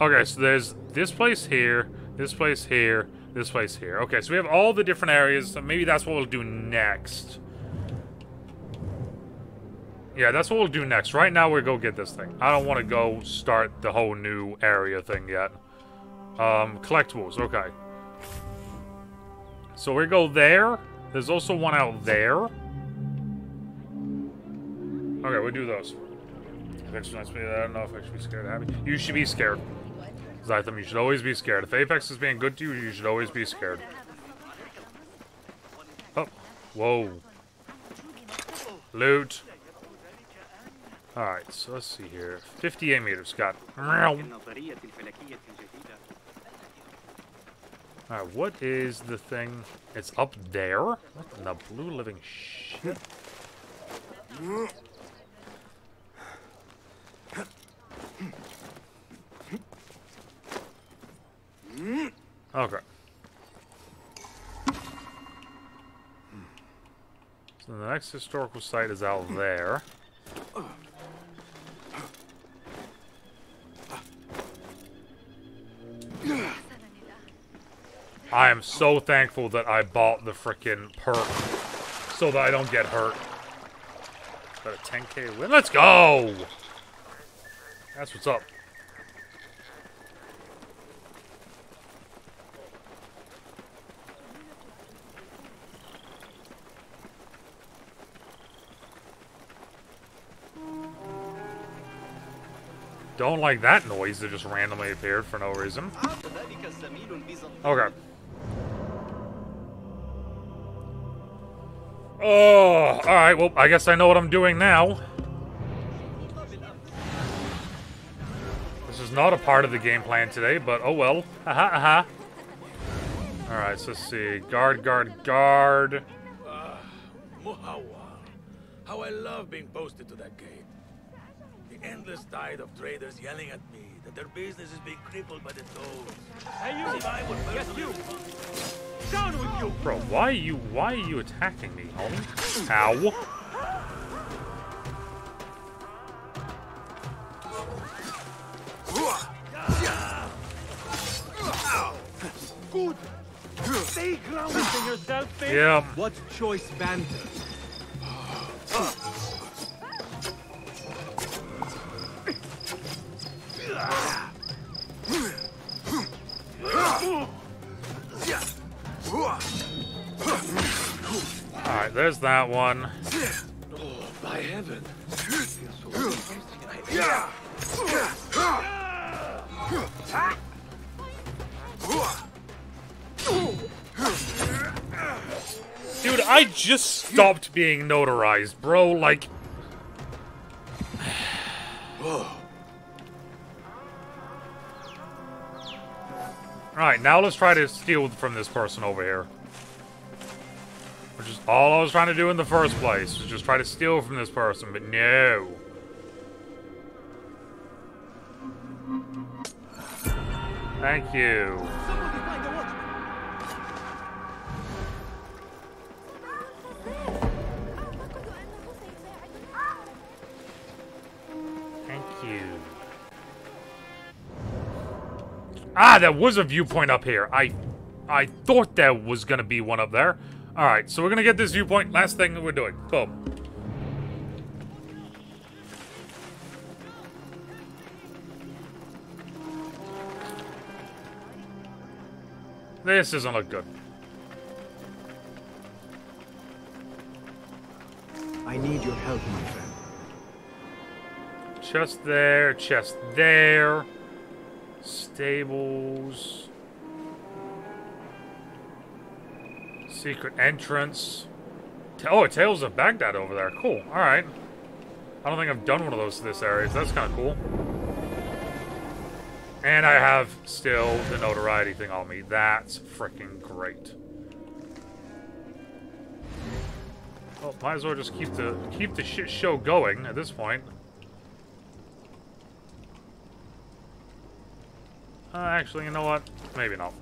Okay, so there's this place here, this place here, This place here. Okay, so we have all the different areas. So maybe that's what we'll do next. Yeah, that's what we'll do next. Right now, we go get this thing. I don't want to go start the whole new area thing yet. Um, collectibles. Okay. So we go there. There's also one out there. Okay, we'll do those. I don't know if I should be scared. You should be scared. Zytham, you should always be scared. If Apex is being good to you, you should always be scared. Oh. Whoa. Loot. Alright, so let's see here. 58 meters. Got. Alright, what is the thing? It's up there? What the blue living shit? Mm. Okay. So the next historical site is out there. I am so thankful that I bought the frickin' perk so that I don't get hurt. Got a 10k win. Let's go! That's what's up. Don't like that noise that just randomly appeared for no reason. Okay. Oh, alright, well, I guess I know what I'm doing now. This is not a part of the game plan today, but oh well. Aha, aha. Alright, so let's see. Guard, guard, guard. Ah, Muhawa. How I love being posted to that gate. The endless tide of traders yelling at me that their business is being crippled by the tolls. Hey, you! If I would Yes, you! Down with you! Bro, why are you why are you attacking me, homie? Ow. Good! Stay grounded in yourself, Finn! Yeah. What choice banter? That one. Oh, by heaven. Dude, I just stopped being notarized, bro. Like. Alright, now let's try to steal from this person over here. All I was trying to do in the first place, was just try to steal from this person, but no. Thank you. Thank you. Ah, there was a viewpoint up here. I I thought there was gonna be one up there. Alright, so we're gonna get this viewpoint. Last thing that we're doing. Boom. This doesn't look good. I need your help, my friend. Chest there, chest there. Stables. Secret entrance. Oh, Tales of Baghdad over there. Cool. Alright. I don't think I've done one of those to this area, so that's kind of cool. And I have still the notoriety thing on me. That's freaking great. Well, might as well just keep the keep the shit show going at this point. Uh, actually, you know what? Maybe not.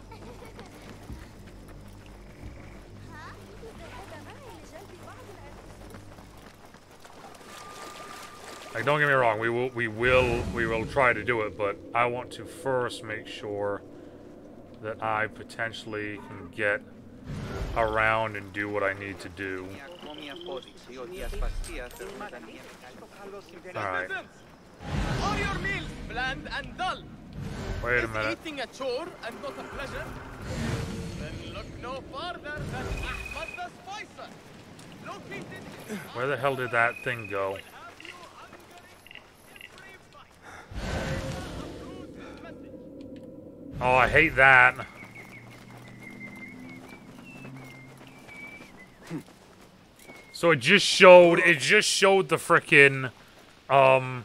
Like, don't get me wrong, we will, we will, we will try to do it, but I want to first make sure that I potentially can get around and do what I need to do. Alright. Are your meals bland and dull? Wait a minute. eating a chore and not a pleasure? Then look no farther than Ahmad the Spicer. Where the hell did that thing go? Oh, I hate that. So it just showed, it just showed the frickin', um,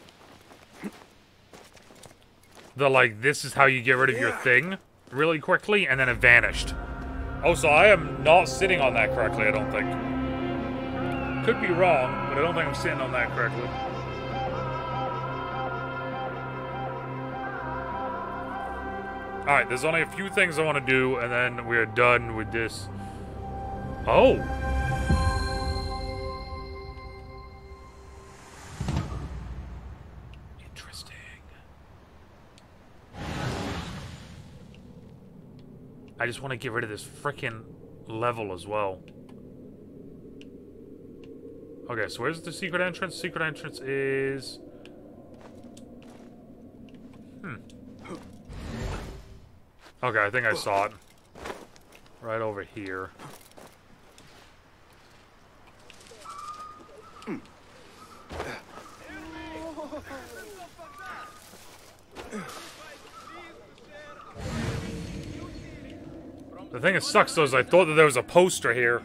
the like, this is how you get rid of your thing really quickly, and then it vanished. Oh, so I am not sitting on that correctly, I don't think. Could be wrong, but I don't think I'm sitting on that correctly. Alright, there's only a few things I want to do, and then we're done with this. Oh! Interesting. I just want to get rid of this freaking level as well. Okay, so where's the secret entrance? Secret entrance is... Hmm. Okay, I think I saw it. Right over here. The thing that sucks though is I thought that there was a poster here.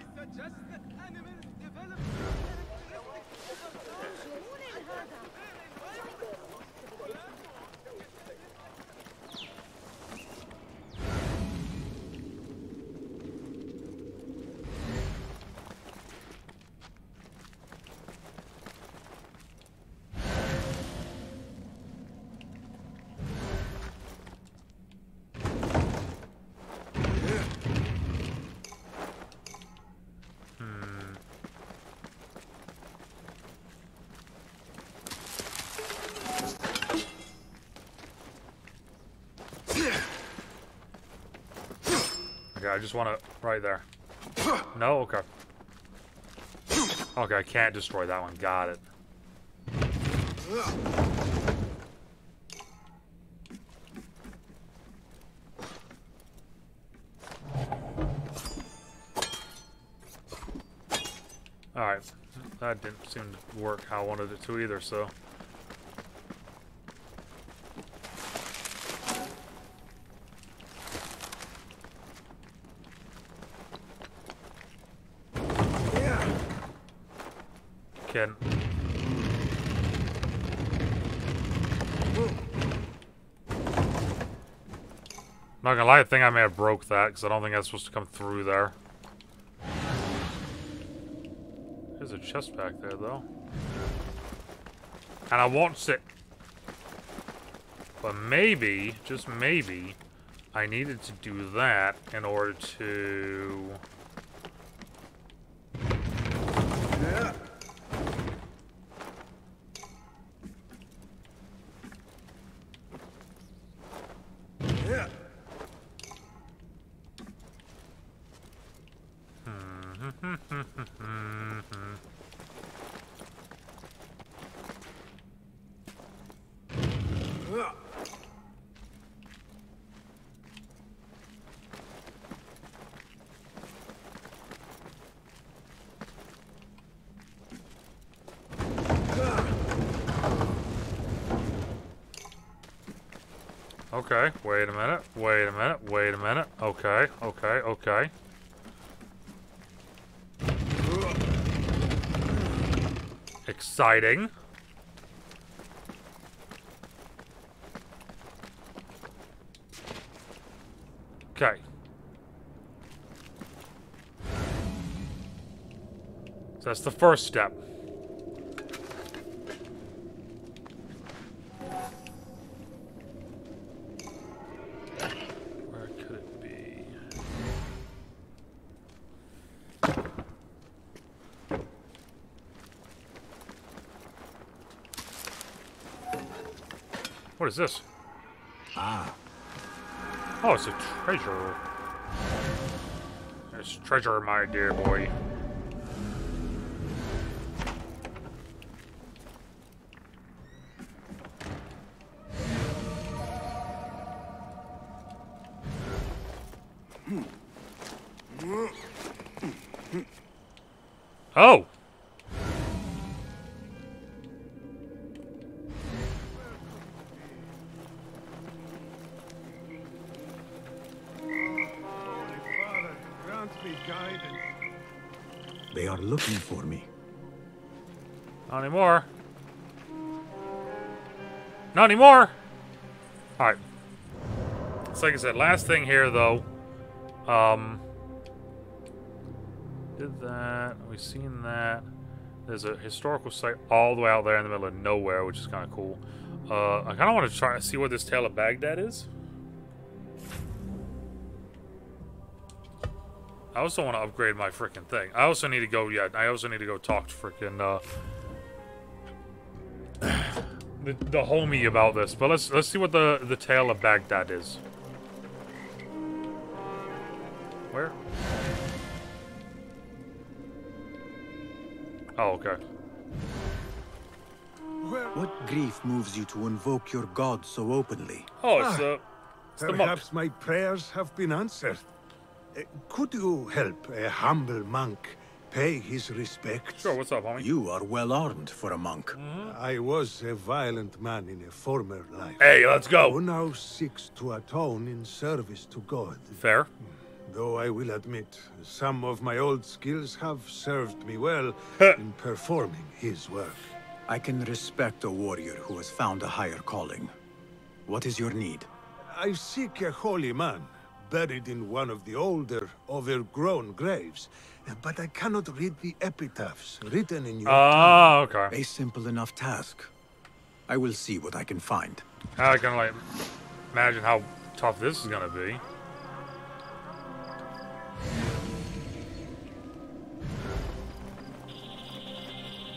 I just want to... Right there. No? Okay. Okay, I can't destroy that one. Got it. Alright. That didn't seem to work how I wanted it to either, so... Can... Not gonna I think I may have broke that, because I don't think that's supposed to come through there. There's a chest back there, though. And I won't. But maybe, just maybe, I needed to do that in order to... Okay, wait a minute, wait a minute, wait a minute. Okay, okay, okay. Exciting. Okay. So that's the first step. Where could it be? What is this? Ah. Oh, it's a treasure. It's treasure, my dear boy. Anymore! Alright. So like I said, last thing here though. Um did that. We've seen that. There's a historical site all the way out there in the middle of nowhere, which is kind of cool. Uh, I kind of want to try to see what this Tale of Baghdad is. I also want to upgrade my freaking thing. I also need to go, yeah, I also need to go talk to freaking, uh, the, the homie about this. But let's, let's see what the, the Tale of Baghdad is. Where? Oh, okay. What grief moves you to invoke your god so openly? Oh, it's, uh, it's the monk. Perhaps my prayers have been answered. Uh, could you help a humble monk pay his respects? Sure, what's up, homie? You are well armed for a monk. Hmm? I was a violent man in a former life. Hey, let's go. Who now seeks to atone in service to God. Fair. Hmm. Though I will admit, some of my old skills have served me well in performing his work. I can respect a warrior who has found a higher calling. What is your need? I seek a holy man, buried in one of the older, overgrown graves. But I cannot read the epitaphs written in your Ah, okay. A simple enough task. I will see what I can find. I can, like, imagine how tough this is gonna be.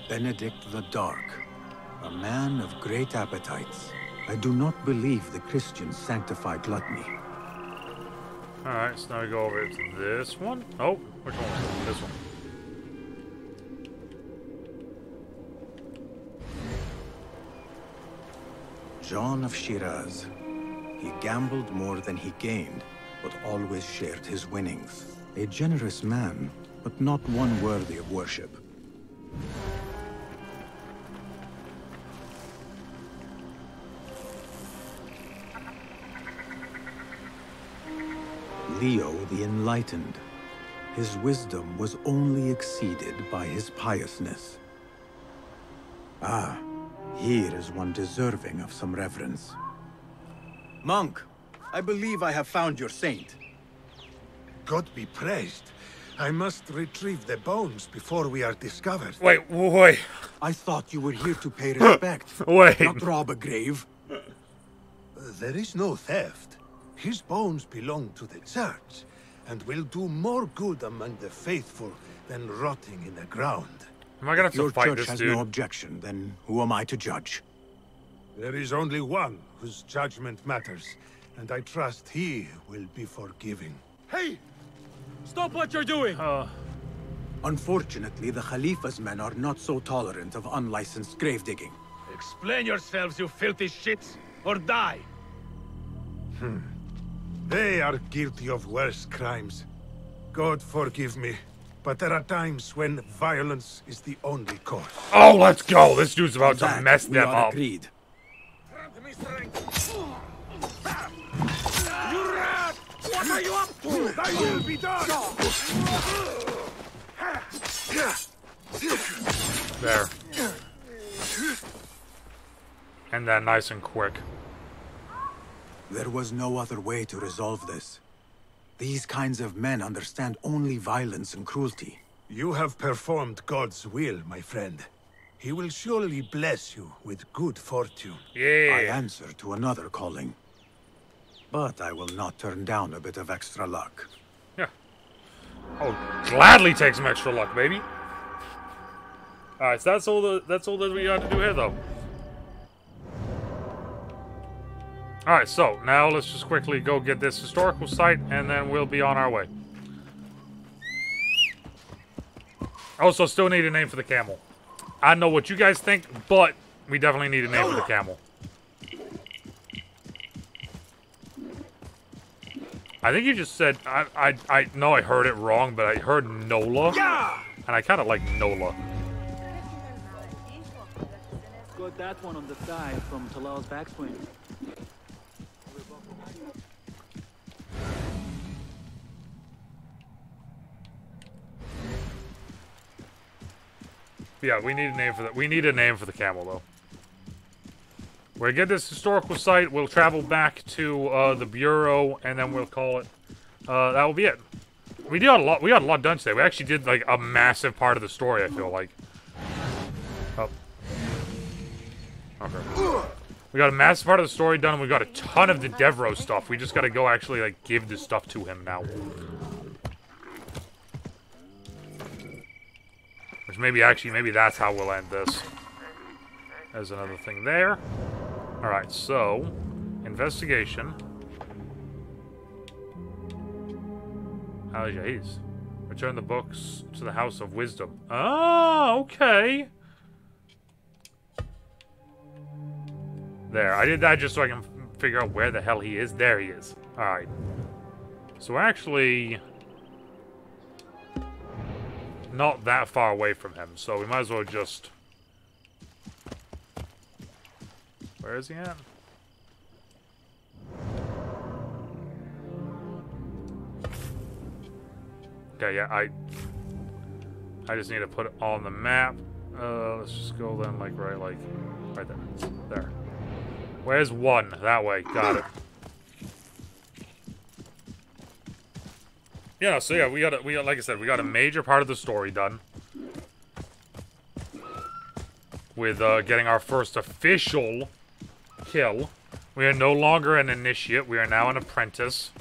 Benedict the Dark, a man of great appetites. I do not believe the Christians sanctify gluttony. Alright, so now we go over to this one. Oh, which one? This one. John of Shiraz. He gambled more than he gained, but always shared his winnings. A generous man, but not one worthy of worship. Leo the Enlightened. His wisdom was only exceeded by his piousness. Ah, here is one deserving of some reverence. Monk, I believe I have found your saint. God be praised. I must retrieve the bones before we are discovered. Wait, wait. I thought you were here to pay respect. Wait. Not rob a grave. There is no theft. His bones belong to the church, and will do more good among the faithful than rotting in the ground. Am I gonna have If your to fight church this has dude? no objection, then who am I to judge? There is only one whose judgment matters, and I trust he will be forgiving. Hey! Stop what you're doing! Uh, Unfortunately, the Khalifa's men are not so tolerant of unlicensed grave digging. Explain yourselves, you filthy shits, or die! Hmm. They are guilty of worse crimes. God forgive me, but there are times when violence is the only course. Oh, let's go. This dude's about to mess them are up. agreed. You rat! What are you up to? Thy will be done! There. And then nice and quick. There was no other way to resolve this. These kinds of men understand only violence and cruelty. You have performed God's will, my friend. He will surely bless you with good fortune. Yeah. I answer to another calling. But I will not turn down a bit of extra luck. Yeah. Oh, gladly take some extra luck, baby. All right, so that's all the that's all that we got to do here, though. Alright, so now let's just quickly go get this historical site and then we'll be on our way. Also, still need a name for the camel. I know what you guys think, but we definitely need a name for the camel. I think you just said I I I know I heard it wrong, but I heard Nola. Yeah! And I kinda like Nola. Got that one on the side from Talal's backswing. Yeah, we need a name for that. We need a name for the camel, though. we get this historical site. We'll travel back to uh, the bureau, and then we'll call it. Uh, that will be it. We did a lot. We got a lot done today. We actually did like a massive part of the story. I feel like. Oh. Okay. We got a massive part of the story done. and We got a ton of the Devro stuff. We just got to go actually like give this stuff to him now. Maybe actually, maybe that's how we'll end this. There's another thing there. Alright, so, investigation. Al-Jahiz. Return the books to the House of Wisdom. Ah, okay. There, I did that just so I can figure out where the hell he is. There he is. Alright. So actually not that far away from him, so we might as well just... Where is he at? Okay, yeah, I... I just need to put it on the map. Uh, let's just go then, like, right, like, right there. There. Where's one? That way. Got it. Yeah, so yeah, we got a, we got, like I said, we got a major part of the story done. With uh, getting our first official kill. We are no longer an initiate, we are now an apprentice.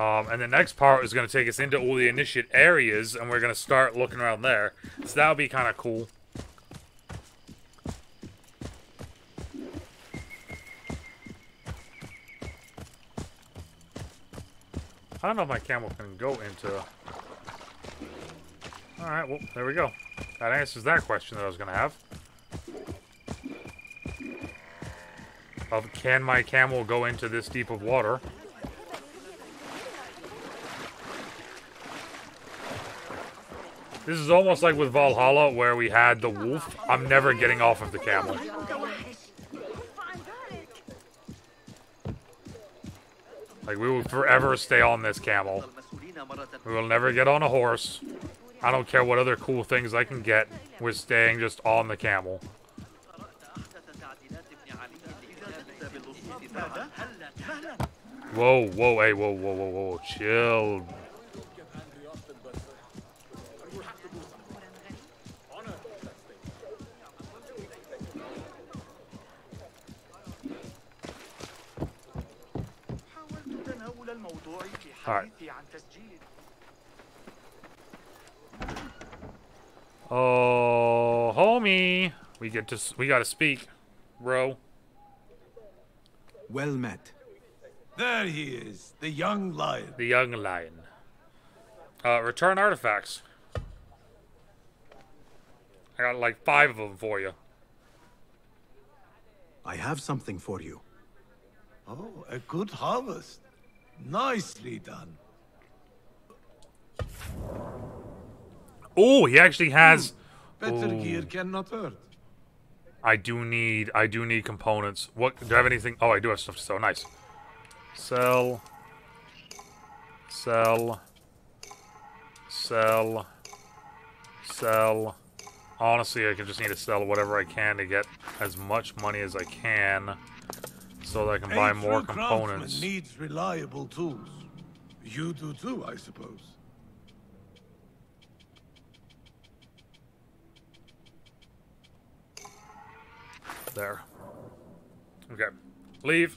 Um, and the next part is going to take us into all the initiate areas, and we're going to start looking around there. So that'll be kind of cool. I don't know if my camel can go into... Alright, well, there we go. That answers that question that I was going to have. Of can my camel go into this deep of water? This is almost like with Valhalla, where we had the wolf. I'm never getting off of the camel. Like, we will forever stay on this camel. We will never get on a horse. I don't care what other cool things I can get. We're staying just on the camel. Whoa, whoa, hey, whoa, whoa, whoa, whoa, chill. Alright. Oh, homie. We get to we got to speak, bro. Well met. There he is, the young lion. The young lion. Uh, return artifacts. I got like five of them for you. I have something for you. Oh, a good harvest. Nicely done. Oh, he actually has. Better Ooh. gear cannot hurt. I do need. I do need components. What do I have anything? Oh, I do have stuff to sell. Nice. Sell. Sell. Sell. Sell. Honestly, I can just need to sell whatever I can to get as much money as I can so that I can buy A more components. needs reliable tools. You do too, I suppose. There. Okay. Leave.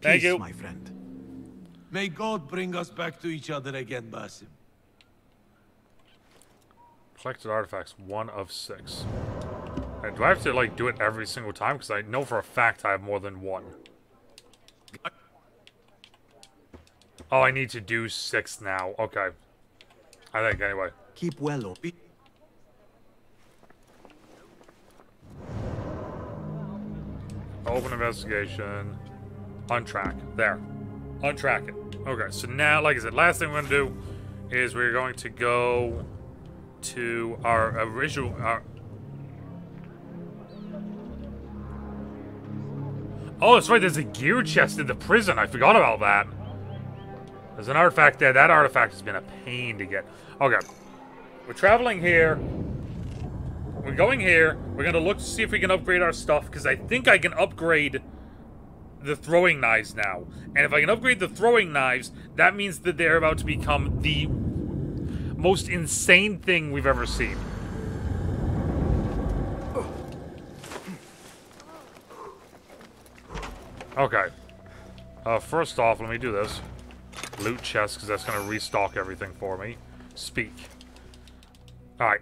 Thank Peace, you. my friend. May God bring us back to each other again, Basim. Collected artifacts, one of six. Do I have to, like, do it every single time? Because I know for a fact I have more than one. Oh, I need to do six now. Okay. I think, anyway. Keep well, O. Open investigation. Untrack. There. Untrack it. Okay, so now, like I said, last thing we're going to do is we're going to go to our original... Our... Oh, that's right, there's a gear chest in the prison. I forgot about that. There's an artifact there. That artifact has been a pain to get. Okay. We're traveling here. We're going here. We're going to look to see if we can upgrade our stuff, because I think I can upgrade the throwing knives now. And if I can upgrade the throwing knives, that means that they're about to become the most insane thing we've ever seen. Okay. Uh, first off, let me do this. Loot chest, because that's going to restock everything for me. Speak. Alright.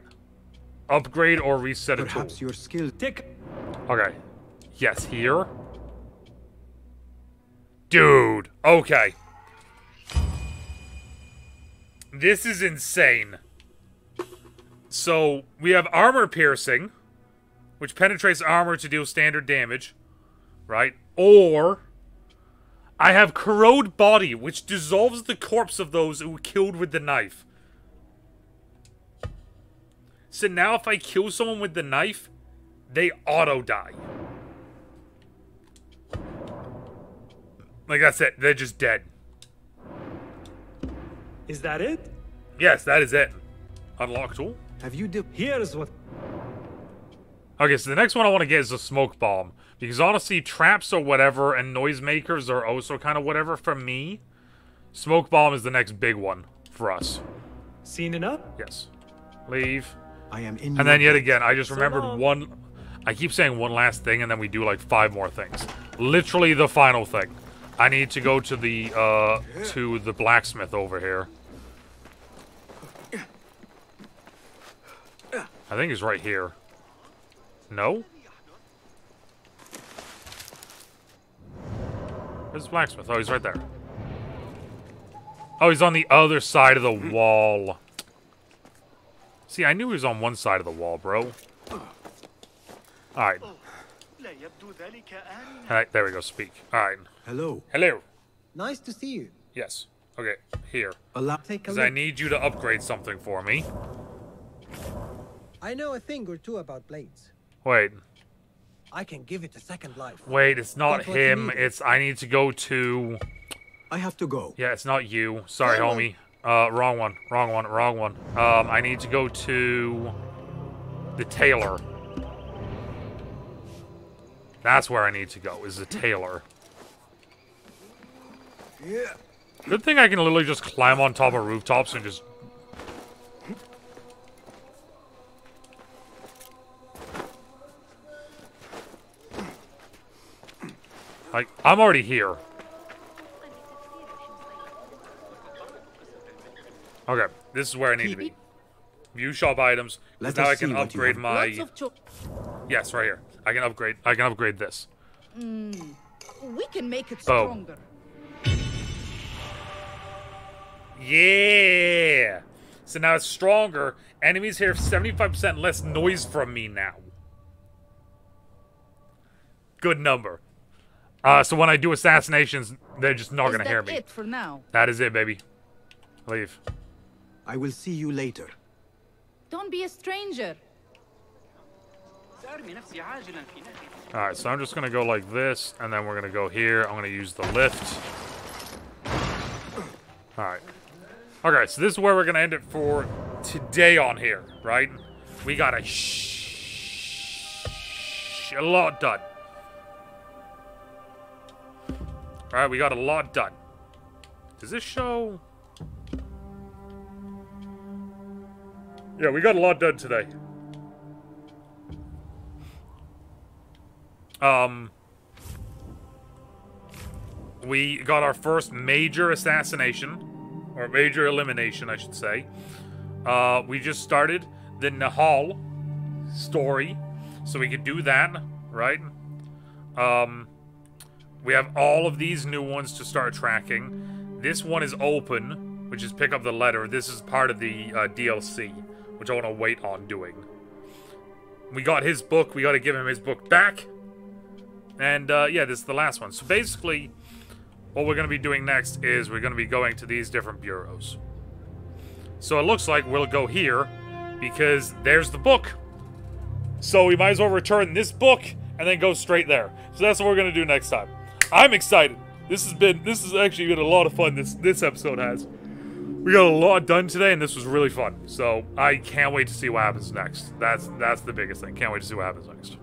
Upgrade or reset a tool. Perhaps your skill tick. Okay. Yes, here. Dude. Okay. This is insane. So, we have armor piercing, which penetrates armor to deal standard damage, right? Or, I have corrode body, which dissolves the corpse of those who were killed with the knife. So now if I kill someone with the knife, they auto die. Like I said, they're just dead. Is that it? Yes, that is it. Unlock tool. Have you dip? Here's what. Okay, so the next one I want to get is a smoke bomb. Because honestly, traps or whatever and noisemakers are also kind of whatever for me. Smoke bomb is the next big one for us. Seen enough? Yes. Leave. I am in. And then yet again, I just remembered one. I keep saying one last thing, and then we do like five more things. Literally the final thing. I need to go to the uh to the blacksmith over here. I think he's right here. No? Where's the blacksmith? Oh, he's right there. Oh, he's on the other side of the wall. See, I knew he was on one side of the wall, bro. Alright. Alright, there we go, speak. Alright. Hello. Hello. Nice to see you. Yes. Okay, here. Allow Take Because I need you to upgrade something for me. I know a thing or two about blades. Wait. I can give it a second life. Wait, it's not That's him. It's I need to go to... I have to go. Yeah, it's not you. Sorry, Come on. homie. Uh, wrong one. Wrong one. Wrong one. Um, I need to go to... The tailor. That's where I need to go, is the tailor. Yeah. Good thing I can literally just climb on top of rooftops and just... Like, I'm already here. Okay, this is where I need to be. View shop items. Let now us I can see what you upgrade have. my... Lots of cho- Yes, right here. I can upgrade. I can upgrade this. Mm, we can make it Boom. stronger. Yeah. So now it's stronger. Enemies hear 75% less noise from me now. Good number. Uh, so when I do assassinations, they're just not Is gonna that hear me. it for now? That is it, baby. Leave. I will see you later. Don't be a stranger. Alright, so I'm just gonna go like this, and then we're gonna go here. I'm gonna use the lift. Alright. Okay, so this is where we're gonna end it for today on here, right? We got a sh a lot done. Alright, we got a lot done. Does this show... Yeah, we got a lot done today. Um, we got our first major assassination, or major elimination, I should say. Uh, we just started the Nehal story. So we could do that, right? Um, we have all of these new ones to start tracking. This one is open, which is pick up the letter. This is part of the uh, DLC, which I want to wait on doing. We got his book. We got to give him his book back. And, uh, yeah, this is the last one. So basically, what we're going to be doing next is we're going to be going to these different bureaus. So it looks like we'll go here because there's the book. So we might as well return this book and then go straight there. So that's what we're going to do next time. I'm excited. This has been this has actually been a lot of fun this this episode has. We got a lot done today and this was really fun. So I can't wait to see what happens next. That's that's the biggest thing. Can't wait to see what happens next.